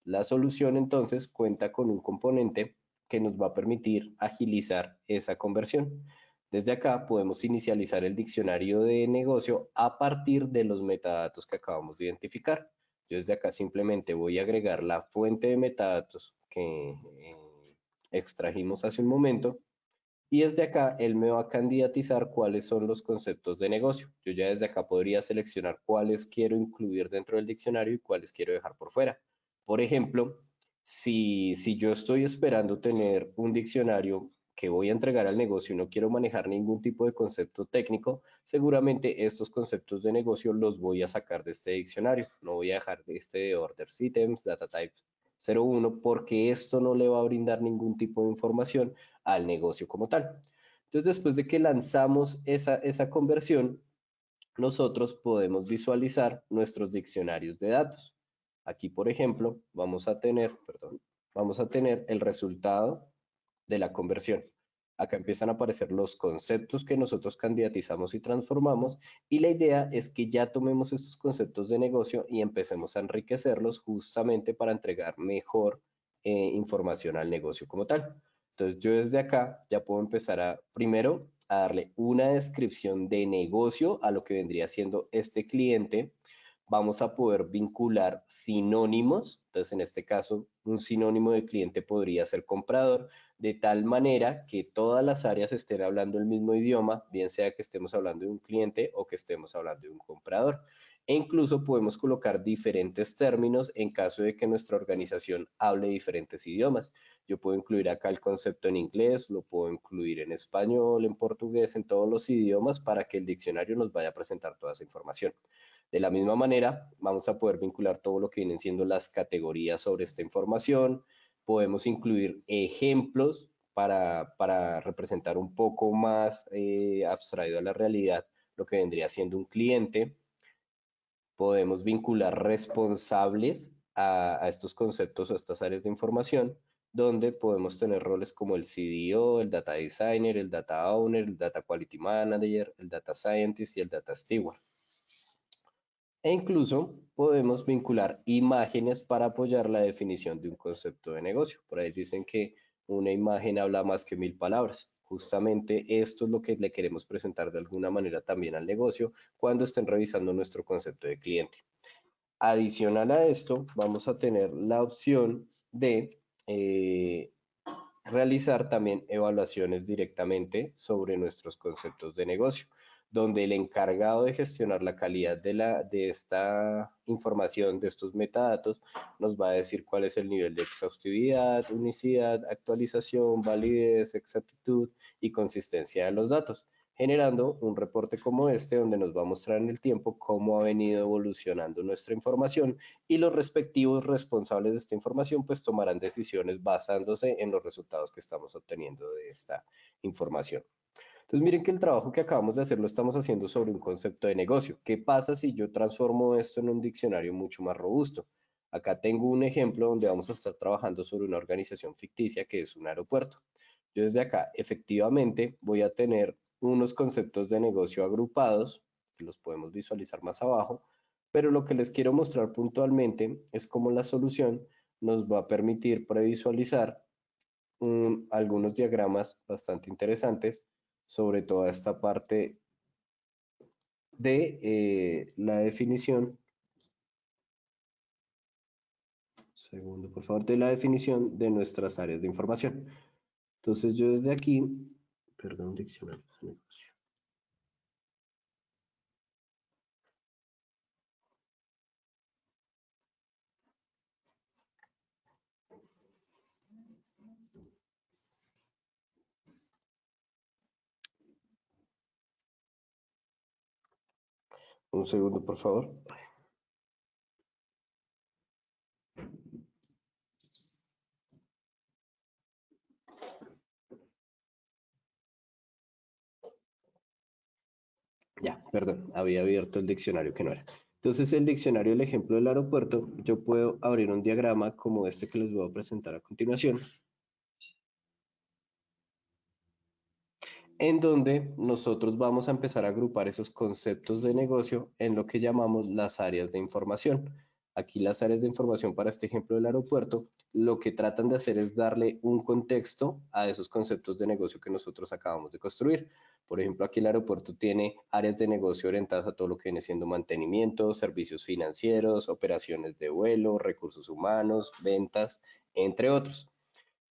La solución entonces cuenta con un componente que nos va a permitir agilizar esa conversión. Desde acá podemos inicializar el diccionario de negocio a partir de los metadatos que acabamos de identificar. Yo desde acá simplemente voy a agregar la fuente de metadatos que eh, extrajimos hace un momento y desde acá él me va a candidatizar cuáles son los conceptos de negocio. Yo ya desde acá podría seleccionar cuáles quiero incluir dentro del diccionario y cuáles quiero dejar por fuera. Por ejemplo, si, si yo estoy esperando tener un diccionario que voy a entregar al negocio y no quiero manejar ningún tipo de concepto técnico, seguramente estos conceptos de negocio los voy a sacar de este diccionario. No voy a dejar de este de order items, data types 01, porque esto no le va a brindar ningún tipo de información al negocio como tal. Entonces, después de que lanzamos esa, esa conversión, nosotros podemos visualizar nuestros diccionarios de datos. Aquí, por ejemplo, vamos a tener, perdón, vamos a tener el resultado de la conversión. Acá empiezan a aparecer los conceptos que nosotros candidatizamos y transformamos y la idea es que ya tomemos estos conceptos de negocio y empecemos a enriquecerlos justamente para entregar mejor eh, información al negocio como tal. Entonces yo desde acá ya puedo empezar a, primero, a darle una descripción de negocio a lo que vendría siendo este cliente. Vamos a poder vincular sinónimos. Entonces, en este caso, un sinónimo de cliente podría ser comprador, de tal manera que todas las áreas estén hablando el mismo idioma, bien sea que estemos hablando de un cliente o que estemos hablando de un comprador e incluso podemos colocar diferentes términos en caso de que nuestra organización hable diferentes idiomas. Yo puedo incluir acá el concepto en inglés, lo puedo incluir en español, en portugués, en todos los idiomas para que el diccionario nos vaya a presentar toda esa información. De la misma manera, vamos a poder vincular todo lo que vienen siendo las categorías sobre esta información. Podemos incluir ejemplos para, para representar un poco más eh, abstraído a la realidad lo que vendría siendo un cliente podemos vincular responsables a, estos conceptos o a estas áreas de información, donde podemos tener roles como el CDO, el Data Designer, el Data Owner, el Data Quality Manager, el Data Scientist y el Data Steward. E incluso podemos vincular imágenes para apoyar la definición de un concepto de negocio. Por ahí dicen que una imagen habla más que mil palabras. Justamente esto es lo que le queremos presentar de alguna manera también al negocio cuando estén revisando nuestro concepto de cliente. Adicional a esto, vamos a tener la opción de eh, realizar también evaluaciones directamente sobre nuestros conceptos de negocio donde el encargado de gestionar la calidad de, la, de esta información, de estos metadatos, nos va a decir cuál es el nivel de exhaustividad, unicidad, actualización, validez, exactitud y consistencia de los datos, generando un reporte como este donde nos va a mostrar en el tiempo cómo ha venido evolucionando nuestra información y los respectivos responsables de esta información pues tomarán decisiones basándose en los resultados que estamos obteniendo de esta información. Entonces miren que el trabajo que acabamos de hacer lo estamos haciendo sobre un concepto de negocio. ¿Qué pasa si yo transformo esto en un diccionario mucho más robusto? Acá tengo un ejemplo donde vamos a estar trabajando sobre una organización ficticia que es un aeropuerto. Yo desde acá efectivamente voy a tener unos conceptos de negocio agrupados, que los podemos visualizar más abajo, pero lo que les quiero mostrar puntualmente es cómo la solución nos va a permitir previsualizar algunos diagramas bastante interesantes sobre toda esta parte de eh, la definición. Segundo, por favor, de la definición de nuestras áreas de información. Entonces yo desde aquí, perdón, diccionario Un segundo, por favor. Ya, perdón, había abierto el diccionario que no era. Entonces, el diccionario, el ejemplo del aeropuerto, yo puedo abrir un diagrama como este que les voy a presentar a continuación. En donde nosotros vamos a empezar a agrupar esos conceptos de negocio en lo que llamamos las áreas de información. Aquí las áreas de información para este ejemplo del aeropuerto, lo que tratan de hacer es darle un contexto a esos conceptos de negocio que nosotros acabamos de construir. Por ejemplo, aquí el aeropuerto tiene áreas de negocio orientadas a todo lo que viene siendo mantenimiento, servicios financieros, operaciones de vuelo, recursos humanos, ventas, entre otros.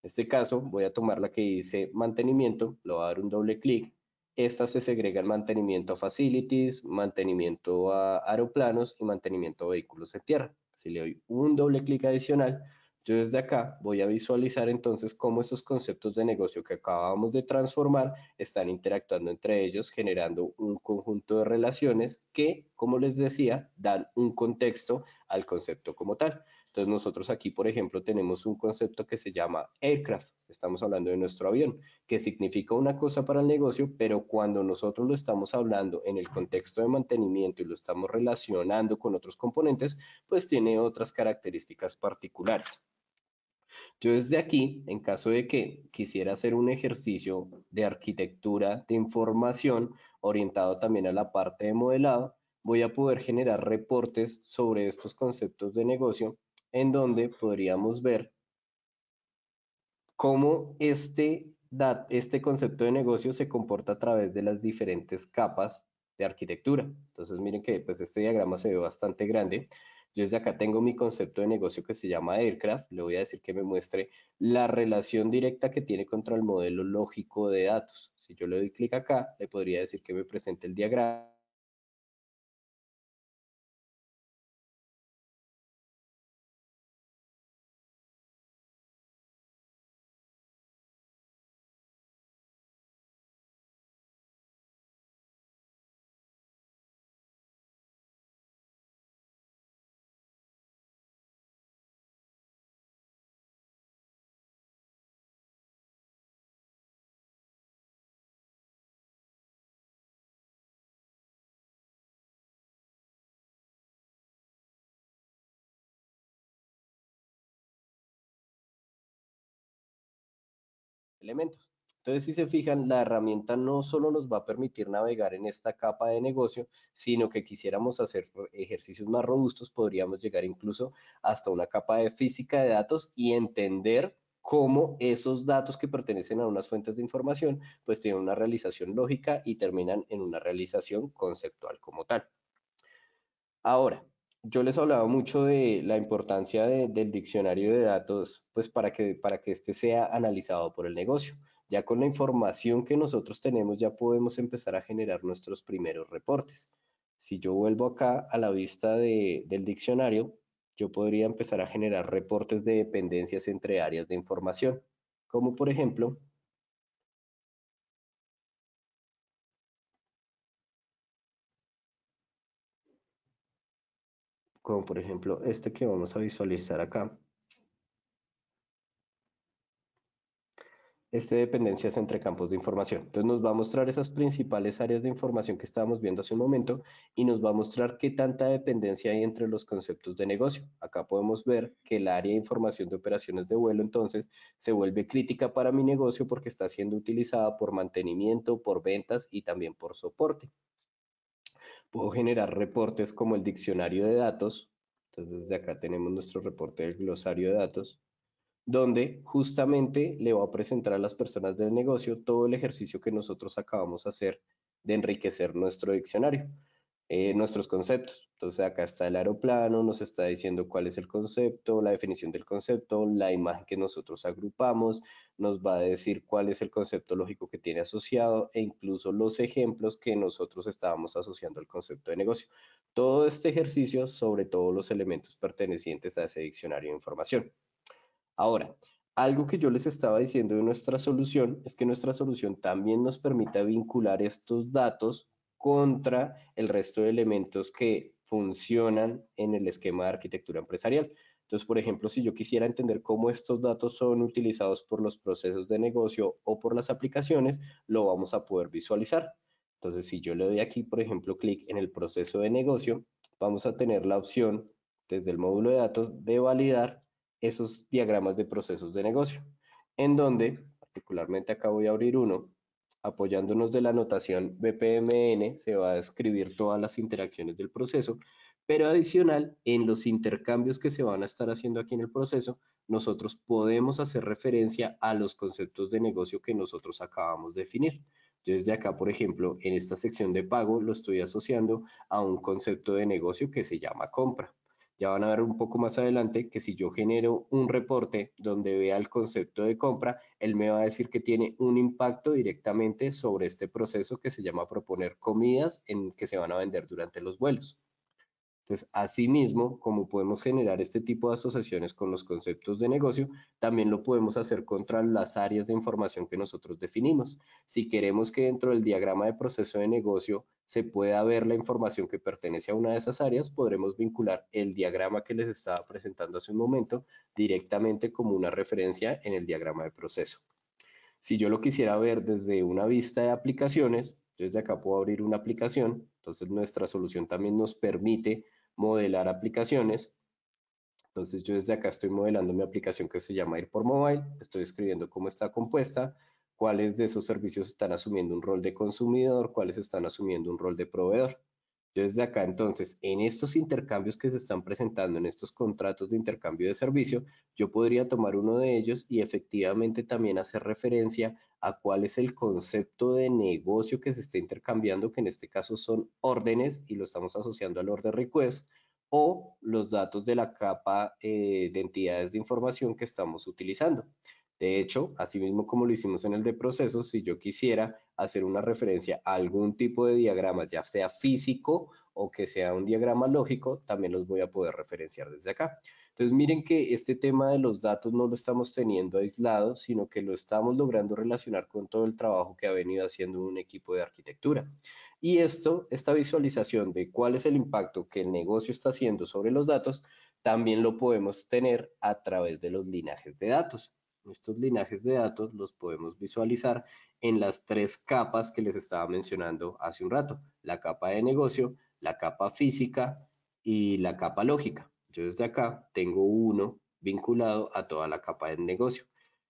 En este caso, voy a tomar la que dice mantenimiento, le voy a dar un doble clic. Esta se segrega en mantenimiento a facilities, mantenimiento a aeroplanos y mantenimiento a vehículos en tierra. Si le doy un doble clic adicional, yo desde acá voy a visualizar entonces cómo estos conceptos de negocio que acabamos de transformar están interactuando entre ellos, generando un conjunto de relaciones que, como les decía, dan un contexto al concepto como tal. Entonces nosotros aquí, por ejemplo, tenemos un concepto que se llama aircraft. Estamos hablando de nuestro avión, que significa una cosa para el negocio, pero cuando nosotros lo estamos hablando en el contexto de mantenimiento y lo estamos relacionando con otros componentes, pues tiene otras características particulares. Yo desde aquí, en caso de que quisiera hacer un ejercicio de arquitectura de información orientado también a la parte de modelado, voy a poder generar reportes sobre estos conceptos de negocio en donde podríamos ver cómo este, este concepto de negocio se comporta a través de las diferentes capas de arquitectura. Entonces miren que pues este diagrama se ve bastante grande yo desde acá tengo mi concepto de negocio que se llama Aircraft. Le voy a decir que me muestre la relación directa que tiene contra el modelo lógico de datos. Si yo le doy clic acá, le podría decir que me presente el diagrama elementos. Entonces, si se fijan, la herramienta no solo nos va a permitir navegar en esta capa de negocio, sino que quisiéramos hacer ejercicios más robustos, podríamos llegar incluso hasta una capa de física de datos y entender cómo esos datos que pertenecen a unas fuentes de información, pues tienen una realización lógica y terminan en una realización conceptual como tal. Ahora, yo les hablaba mucho de la importancia del diccionario de datos, pues para que, para que este sea analizado por el negocio. Ya con la información que nosotros tenemos, ya podemos empezar a generar nuestros primeros reportes. Si yo vuelvo acá a la vista del diccionario, yo podría empezar a generar reportes de dependencias entre áreas de información, como por ejemplo, como por ejemplo este que vamos a visualizar acá. Este dependencias entre campos de información. Entonces nos va a mostrar esas principales áreas de información que estábamos viendo hace un momento y nos va a mostrar qué tanta dependencia hay entre los conceptos de negocio. Acá podemos ver que el área de información de operaciones de vuelo entonces se vuelve crítica para mi negocio porque está siendo utilizada por mantenimiento, por ventas y también por soporte puedo generar reportes como el diccionario de datos. Entonces, desde acá tenemos nuestro reporte del glosario de datos, donde justamente le voy a presentar a las personas del negocio todo el ejercicio que nosotros acabamos de hacer de enriquecer nuestro diccionario. Eh, nuestros conceptos. Entonces acá está el aeroplano, nos está diciendo cuál es el concepto, la definición del concepto, la imagen que nosotros agrupamos, nos va a decir cuál es el concepto lógico que tiene asociado e incluso los ejemplos que nosotros estábamos asociando al concepto de negocio. Todo este ejercicio sobre todos los elementos pertenecientes a ese diccionario de información. Ahora, algo que yo les estaba diciendo de nuestra solución es que nuestra solución también nos permite vincular estos datos contra el resto de elementos que funcionan en el esquema de arquitectura empresarial. Entonces, por ejemplo, si yo quisiera entender cómo estos datos son utilizados por los procesos de negocio o por las aplicaciones, lo vamos a poder visualizar. Entonces, si yo le doy aquí, por ejemplo, clic en el proceso de negocio, vamos a tener la opción desde el módulo de datos de validar esos diagramas de procesos de negocio, en donde, particularmente acá voy a abrir uno, apoyándonos de la notación BPMN, se va a describir todas las interacciones del proceso, pero adicional, en los intercambios que se van a estar haciendo aquí en el proceso, nosotros podemos hacer referencia a los conceptos de negocio que nosotros acabamos de definir. Yo desde acá, por ejemplo, en esta sección de pago, lo estoy asociando a un concepto de negocio que se llama compra. Ya van a ver un poco más adelante que si yo genero un reporte donde vea el concepto de compra, él me va a decir que tiene un impacto directamente sobre este proceso que se llama proponer comidas en que se van a vender durante los vuelos. Entonces, asimismo, como podemos generar este tipo de asociaciones con los conceptos de negocio, también lo podemos hacer contra las áreas de información que nosotros definimos. Si queremos que dentro del diagrama de proceso de negocio se pueda ver la información que pertenece a una de esas áreas, podremos vincular el diagrama que les estaba presentando hace un momento directamente como una referencia en el diagrama de proceso. Si yo lo quisiera ver desde una vista de aplicaciones, desde acá puedo abrir una aplicación, entonces nuestra solución también nos permite modelar aplicaciones. Entonces yo desde acá estoy modelando mi aplicación que se llama Ir por Mobile, estoy escribiendo cómo está compuesta, cuáles de esos servicios están asumiendo un rol de consumidor, cuáles están asumiendo un rol de proveedor. Yo desde acá, entonces, en estos intercambios que se están presentando, en estos contratos de intercambio de servicio, yo podría tomar uno de ellos y efectivamente también hacer referencia a cuál es el concepto de negocio que se está intercambiando, que en este caso son órdenes y lo estamos asociando al order request, o los datos de la capa eh, de entidades de información que estamos utilizando. De hecho, así mismo como lo hicimos en el de procesos, si yo quisiera hacer una referencia a algún tipo de diagrama, ya sea físico o que sea un diagrama lógico, también los voy a poder referenciar desde acá. Entonces miren que este tema de los datos no lo estamos teniendo aislado, sino que lo estamos logrando relacionar con todo el trabajo que ha venido haciendo un equipo de arquitectura. Y esto, esta visualización de cuál es el impacto que el negocio está haciendo sobre los datos, también lo podemos tener a través de los linajes de datos. Estos linajes de datos los podemos visualizar en las tres capas que les estaba mencionando hace un rato. La capa de negocio, la capa física y la capa lógica. Yo desde acá tengo uno vinculado a toda la capa de negocio.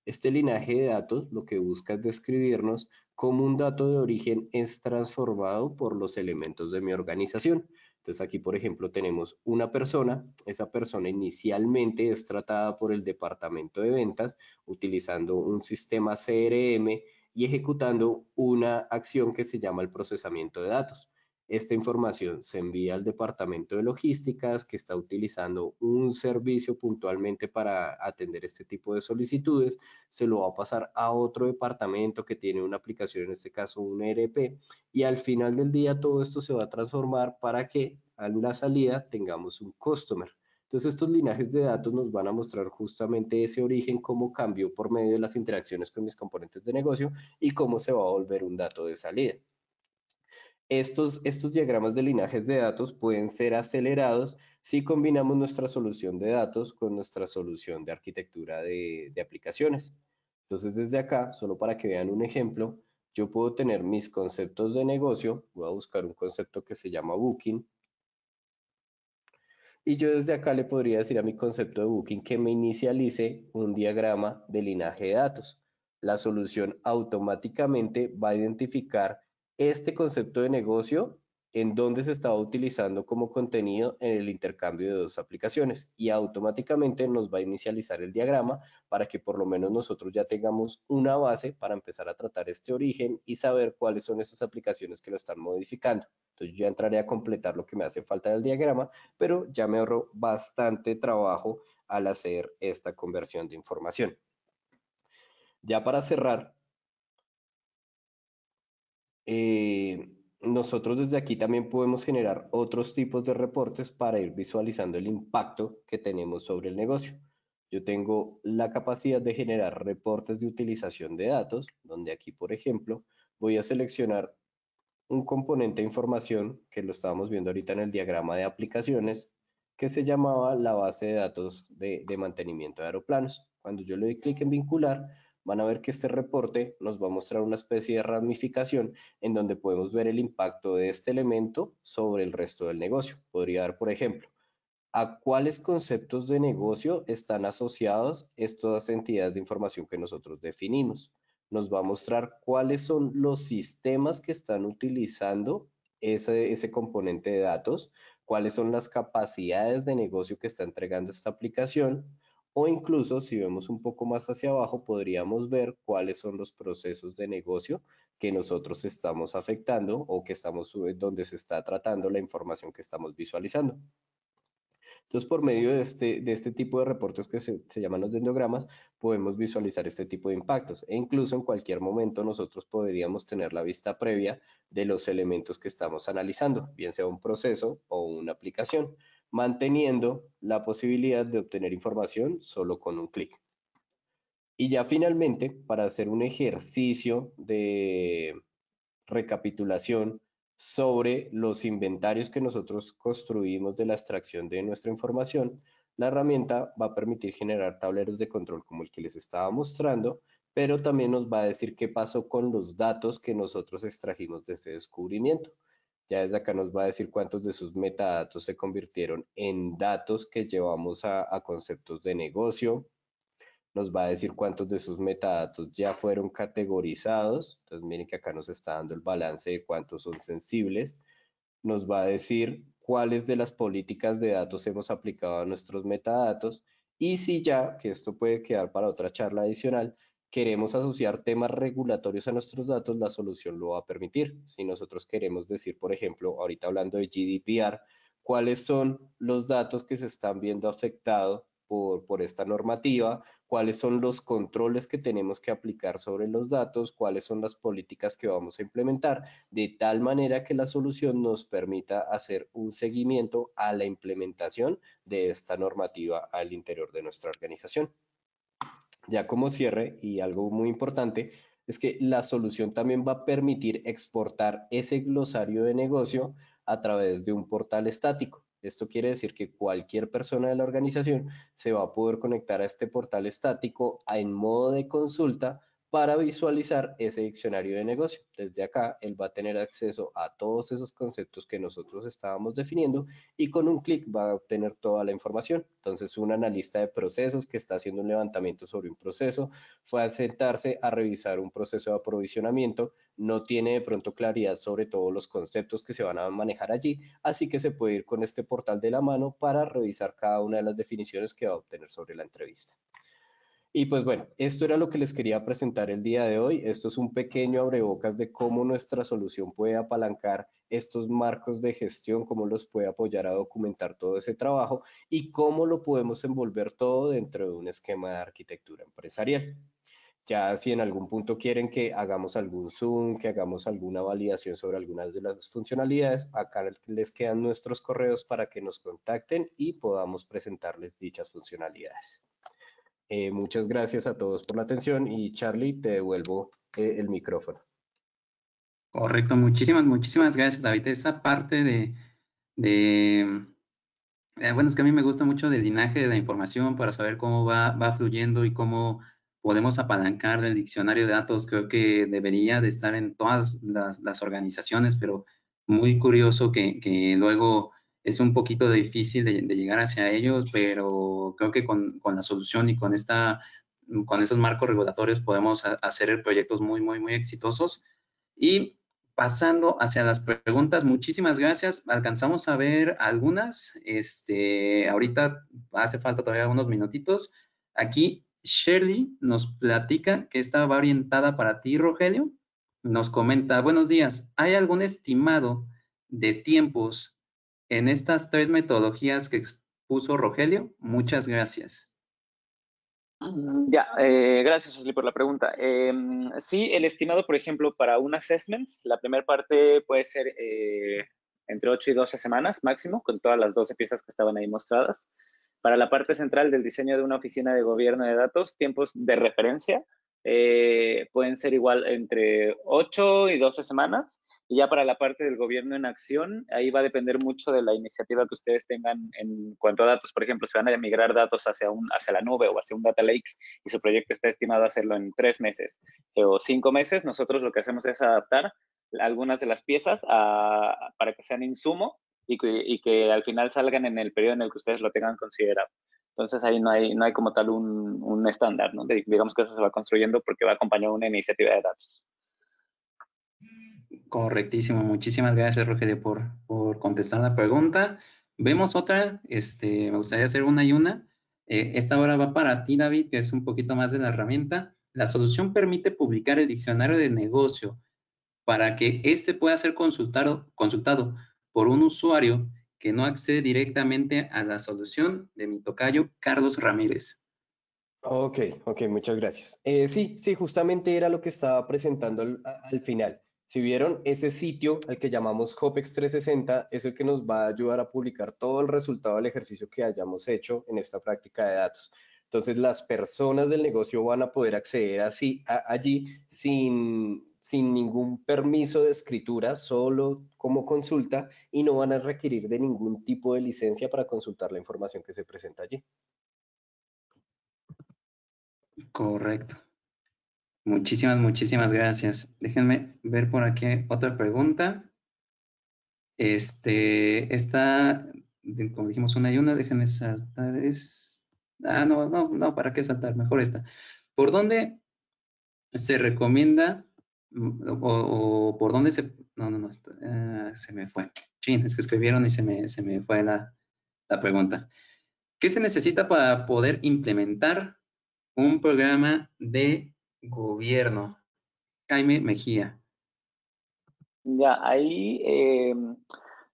Este linaje de datos lo que busca es describirnos cómo un dato de origen es transformado por los elementos de mi organización. Entonces aquí, por ejemplo, tenemos una persona. Esa persona inicialmente es tratada por el departamento de ventas utilizando un sistema CRM y ejecutando una acción que se llama el procesamiento de datos. Esta información se envía al departamento de logísticas que está utilizando un servicio puntualmente para atender este tipo de solicitudes. Se lo va a pasar a otro departamento que tiene una aplicación, en este caso un ERP, y al final del día todo esto se va a transformar para que a la salida tengamos un customer. Entonces estos linajes de datos nos van a mostrar justamente ese origen, cómo cambió por medio de las interacciones con mis componentes de negocio y cómo se va a volver un dato de salida. Estos, diagramas de linajes de datos pueden ser acelerados si combinamos nuestra solución de datos con nuestra solución de arquitectura de, de aplicaciones. Entonces, desde acá, solo para que vean un ejemplo, yo puedo tener mis conceptos de negocio, voy a buscar un concepto que se llama Booking, y yo desde acá le podría decir a mi concepto de Booking que me inicialice un diagrama de linaje de datos. La solución automáticamente va a identificar este concepto de negocio en dónde se estaba utilizando como contenido en el intercambio de dos aplicaciones y automáticamente nos va a inicializar el diagrama para que por lo menos nosotros ya tengamos una base para empezar a tratar este origen y saber cuáles son esas aplicaciones que lo están modificando. Entonces yo ya entraré a completar lo que me hace falta del diagrama, pero ya me ahorro bastante trabajo al hacer esta conversión de información. Ya para cerrar, eh, nosotros desde aquí también podemos generar otros tipos de reportes para ir visualizando el impacto que tenemos sobre el negocio. Yo tengo la capacidad de generar reportes de utilización de datos, donde aquí, por ejemplo, voy a seleccionar un componente de información que lo estábamos viendo ahorita en el diagrama de aplicaciones, que se llamaba la base de datos de, de mantenimiento de aeroplanos. Cuando yo le doy clic en vincular, van a ver que este reporte nos va a mostrar una especie de ramificación en donde podemos ver el impacto de este elemento sobre el resto del negocio. Podría dar, por ejemplo, a cuáles conceptos de negocio están asociados estas entidades de información que nosotros definimos. Nos va a mostrar cuáles son los sistemas que están utilizando ese, ese componente de datos, cuáles son las capacidades de negocio que está entregando esta aplicación, o incluso si vemos un poco más hacia abajo, podríamos ver cuáles son los procesos de negocio que nosotros estamos afectando o que estamos eh, donde se está tratando la información que estamos visualizando. Entonces, por medio de este, de este tipo de reportes que se, se, llaman los dendrogramas, podemos visualizar este tipo de impactos. E incluso en cualquier momento nosotros podríamos tener la vista previa de los elementos que estamos analizando, bien sea un proceso o una aplicación manteniendo la posibilidad de obtener información solo con un clic. Y ya finalmente, para hacer un ejercicio de recapitulación sobre los inventarios que nosotros construimos de la extracción de nuestra información, la herramienta va a permitir generar tableros de control como el que les estaba mostrando, pero también nos va a decir qué pasó con los datos que nosotros extrajimos de este descubrimiento. Ya desde acá nos va a decir cuántos de sus metadatos se convirtieron en datos que llevamos a, a conceptos de negocio. Nos va a decir cuántos de sus metadatos ya fueron categorizados. Entonces miren que acá nos está dando el balance de cuántos son sensibles. Nos va a decir cuáles de las políticas de datos hemos aplicado a nuestros metadatos y si ya, que esto puede quedar para otra charla adicional, queremos asociar temas regulatorios a nuestros datos, la solución lo va a permitir. Si nosotros queremos decir, por ejemplo, ahorita hablando de GDPR, cuáles son los datos que se están viendo afectados por, por esta normativa, cuáles son los controles que tenemos que aplicar sobre los datos, cuáles son las políticas que vamos a implementar, de tal manera que la solución nos permita hacer un seguimiento a la implementación de esta normativa al interior de nuestra organización. Ya como cierre, y algo muy importante, es que la solución también va a permitir exportar ese glosario de negocio a través de un portal estático. Esto quiere decir que cualquier persona de la organización se va a poder conectar a este portal estático en modo de consulta para visualizar ese diccionario de negocio. Desde acá, él va a tener acceso a todos esos conceptos que nosotros estábamos definiendo y con un clic va a obtener toda la información. Entonces, un analista de procesos que está haciendo un levantamiento sobre un proceso fue a sentarse a revisar un proceso de aprovisionamiento, no tiene de pronto claridad sobre todos los conceptos que se van a manejar allí, así que se puede ir con este portal de la mano para revisar cada una de las definiciones que va a obtener sobre la entrevista. Y pues bueno, esto era lo que les quería presentar el día de hoy. Esto es un pequeño abrebocas de cómo nuestra solución puede apalancar estos marcos de gestión, cómo los puede apoyar a documentar todo ese trabajo y cómo lo podemos envolver todo dentro de un esquema de arquitectura empresarial. Ya si en algún punto quieren que hagamos algún Zoom, que hagamos alguna validación sobre algunas de las funcionalidades, acá les quedan nuestros correos para que nos contacten y podamos presentarles dichas funcionalidades. Eh, muchas gracias a todos por la atención y Charlie, te devuelvo eh, el micrófono. Correcto, muchísimas, muchísimas gracias, David. Esa parte de, de eh, bueno, es que a mí me gusta mucho el linaje de la información para saber cómo va, va fluyendo y cómo podemos apalancar del diccionario de datos. Creo que debería de estar en todas las, las organizaciones, pero muy curioso que, que luego es un poquito difícil de, llegar hacia ellos, pero creo que con, con, la solución y con, esta, con esos marcos regulatorios podemos hacer proyectos muy, muy, muy exitosos. Y pasando hacia las preguntas, muchísimas gracias. Alcanzamos a ver algunas. Este, ahorita hace falta todavía unos minutitos. Aquí Shirley nos platica que esta va orientada para ti, Rogelio. Nos comenta, buenos días, ¿hay algún estimado de tiempos en estas tres metodologías que expuso Rogelio? Muchas gracias. Ya, eh, gracias, José, por la pregunta. Em, sí, el estimado, por ejemplo, para un assessment, la primera parte puede ser eh, entre 8 y 12 semanas máximo, con todas las 12 piezas que estaban ahí mostradas. Para la parte central del diseño de una oficina de gobierno de datos, tiempos de referencia eh, pueden ser igual entre 8 y 12 semanas. Y ya para la parte del gobierno en acción, ahí va a depender mucho de la iniciativa que ustedes tengan en cuanto a datos. Por ejemplo, si van a migrar datos hacia, un, hacia la nube o hacia un data lake y su proyecto está estimado a hacerlo en tres meses o cinco meses, nosotros lo que hacemos es adaptar algunas de las piezas para que sean insumo y que, y que, al final salgan en el periodo en el que ustedes lo tengan considerado. Entonces ahí no hay, no hay como tal un, un estándar, ¿no? digamos que eso se va construyendo porque va acompañado de una iniciativa de datos. Correctísimo, muchísimas gracias Rogelio por, por contestar la pregunta. Vemos otra, este, me gustaría hacer una y una. Eh, esta ahora va para ti, David, que es un poquito más de la herramienta. La solución permite publicar el diccionario de negocio para que éste pueda ser consultado, por un usuario que no accede directamente a la solución de mi tocayo, Carlos Ramírez. Ok, ok, muchas gracias. Eh, sí, sí, justamente era lo que estaba presentando al final. Si vieron, ese sitio al que llamamos Hopex 360 es el que nos va a ayudar a publicar todo el resultado del ejercicio que hayamos hecho en esta práctica de datos. Entonces, las personas del negocio van a poder acceder así, allí sin, sin ningún permiso de escritura, solo como consulta, y no van a requerir de ningún tipo de licencia para consultar la información que se presenta allí. Correcto. Muchísimas, muchísimas gracias. Déjenme ver por aquí otra pregunta. Este, está, como dijimos, una y una, déjenme saltar, es, ah, no, no, no, ¿para qué saltar? Mejor esta. ¿Por dónde se recomienda o, por dónde se, no, no, no, ah, se me fue. Chin, es que escribieron y se me, se me fue la, la pregunta. ¿Qué se necesita para poder implementar un programa de gobierno? Jaime Mejía. Ya, ahí em,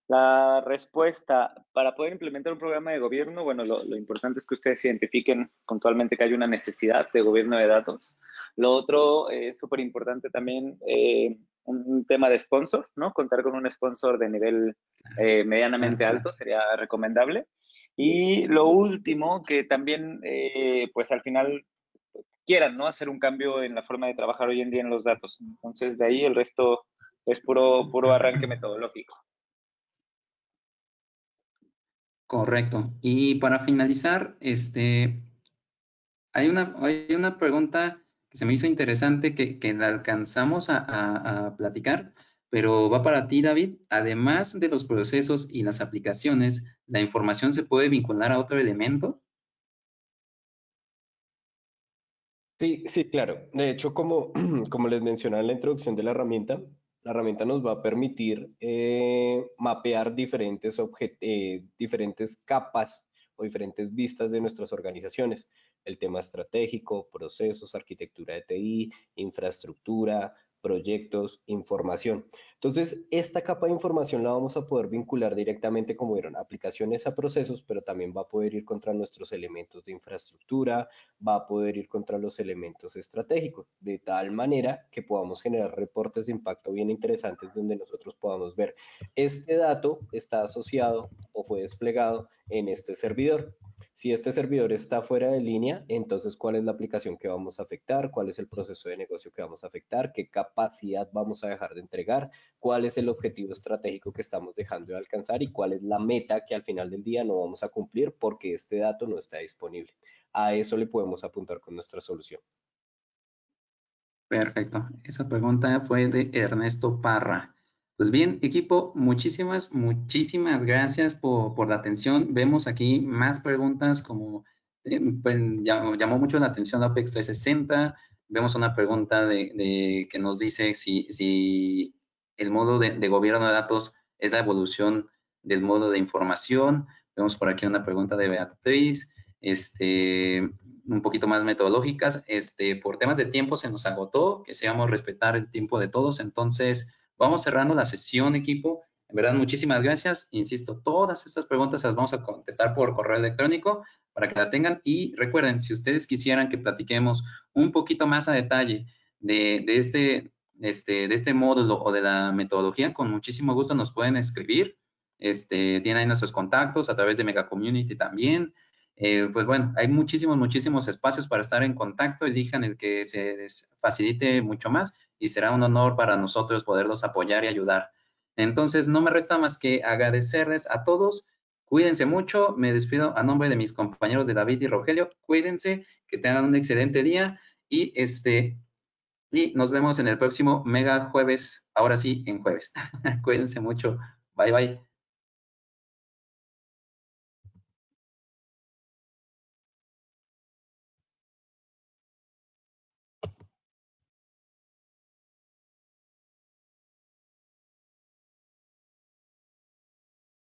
la respuesta para poder implementar un programa de gobierno, bueno, lo, importante es que ustedes identifiquen puntualmente que hay una necesidad de gobierno de datos. Lo otro es súper importante también eh, un tema de sponsor, ¿no? Contar con un sponsor de nivel eh, medianamente alto sería recomendable. Y lo último, que también, eh, pues al final quieran, ¿no? Hacer un cambio en la forma de trabajar hoy en día en los datos. Entonces, de ahí el resto es puro, puro arranque metodológico. Correcto. Y para finalizar, este, hay una, hay una pregunta que se me hizo interesante que, que la alcanzamos a, a, platicar, pero va para ti, David. Además de los procesos y las aplicaciones, ¿la información se puede vincular a otro elemento? Sí, sí, claro. De hecho, como, como les mencionaba en la introducción de la herramienta, la herramienta nos va a permitir eh, mapear diferentes, eh, diferentes capas o diferentes vistas de nuestras organizaciones. El tema estratégico, procesos, arquitectura de TI, infraestructura, proyectos, información. Entonces, esta capa de información la vamos a poder vincular directamente, como vieron, aplicaciones a procesos, pero también va a poder ir contra nuestros elementos de infraestructura, va a poder ir contra los elementos estratégicos, de tal manera que podamos generar reportes de impacto bien interesantes donde nosotros podamos ver este dato está asociado o fue desplegado en este servidor. Si este servidor está fuera de línea, entonces cuál es la aplicación que vamos a afectar, cuál es el proceso de negocio que vamos a afectar, qué capacidad vamos a dejar de entregar, cuál es el objetivo estratégico que estamos dejando de alcanzar y cuál es la meta que al final del día no vamos a cumplir porque este dato no está disponible. A eso le podemos apuntar con nuestra solución. Perfecto. Esa pregunta fue de Ernesto Parra. Pues bien, equipo, muchísimas, muchísimas gracias por, la atención. Vemos aquí más preguntas como, eh, pues, llamó, mucho la atención la OPEX 360. Vemos una pregunta de, que nos dice si, si el modo de, gobierno de datos es la evolución del modo de información. Vemos por aquí una pregunta de Beatriz, este, un poquito más metodológicas. Este, por temas de tiempo se nos agotó, que seamos respetar el tiempo de todos. Entonces, Vamos cerrando la sesión, equipo. En verdad, muchísimas gracias. Insisto, todas estas preguntas las vamos a contestar por correo electrónico para que la tengan. Y recuerden, si ustedes quisieran que platiquemos un poquito más a detalle de, este, este, de este módulo o de la metodología, con muchísimo gusto nos pueden escribir. Este, tienen ahí nuestros contactos a través de Mega Community también. Eh, pues bueno, hay muchísimos, muchísimos espacios para estar en contacto. Elijan el que se les facilite mucho más y será un honor para nosotros poderlos apoyar y ayudar. Entonces, no me resta más que agradecerles a todos. Cuídense mucho. Me despido a nombre de mis compañeros de David y Rogelio. Cuídense, que tengan un excelente día y este y nos vemos en el próximo mega jueves. Ahora sí, en jueves. Cuídense mucho. Bye bye.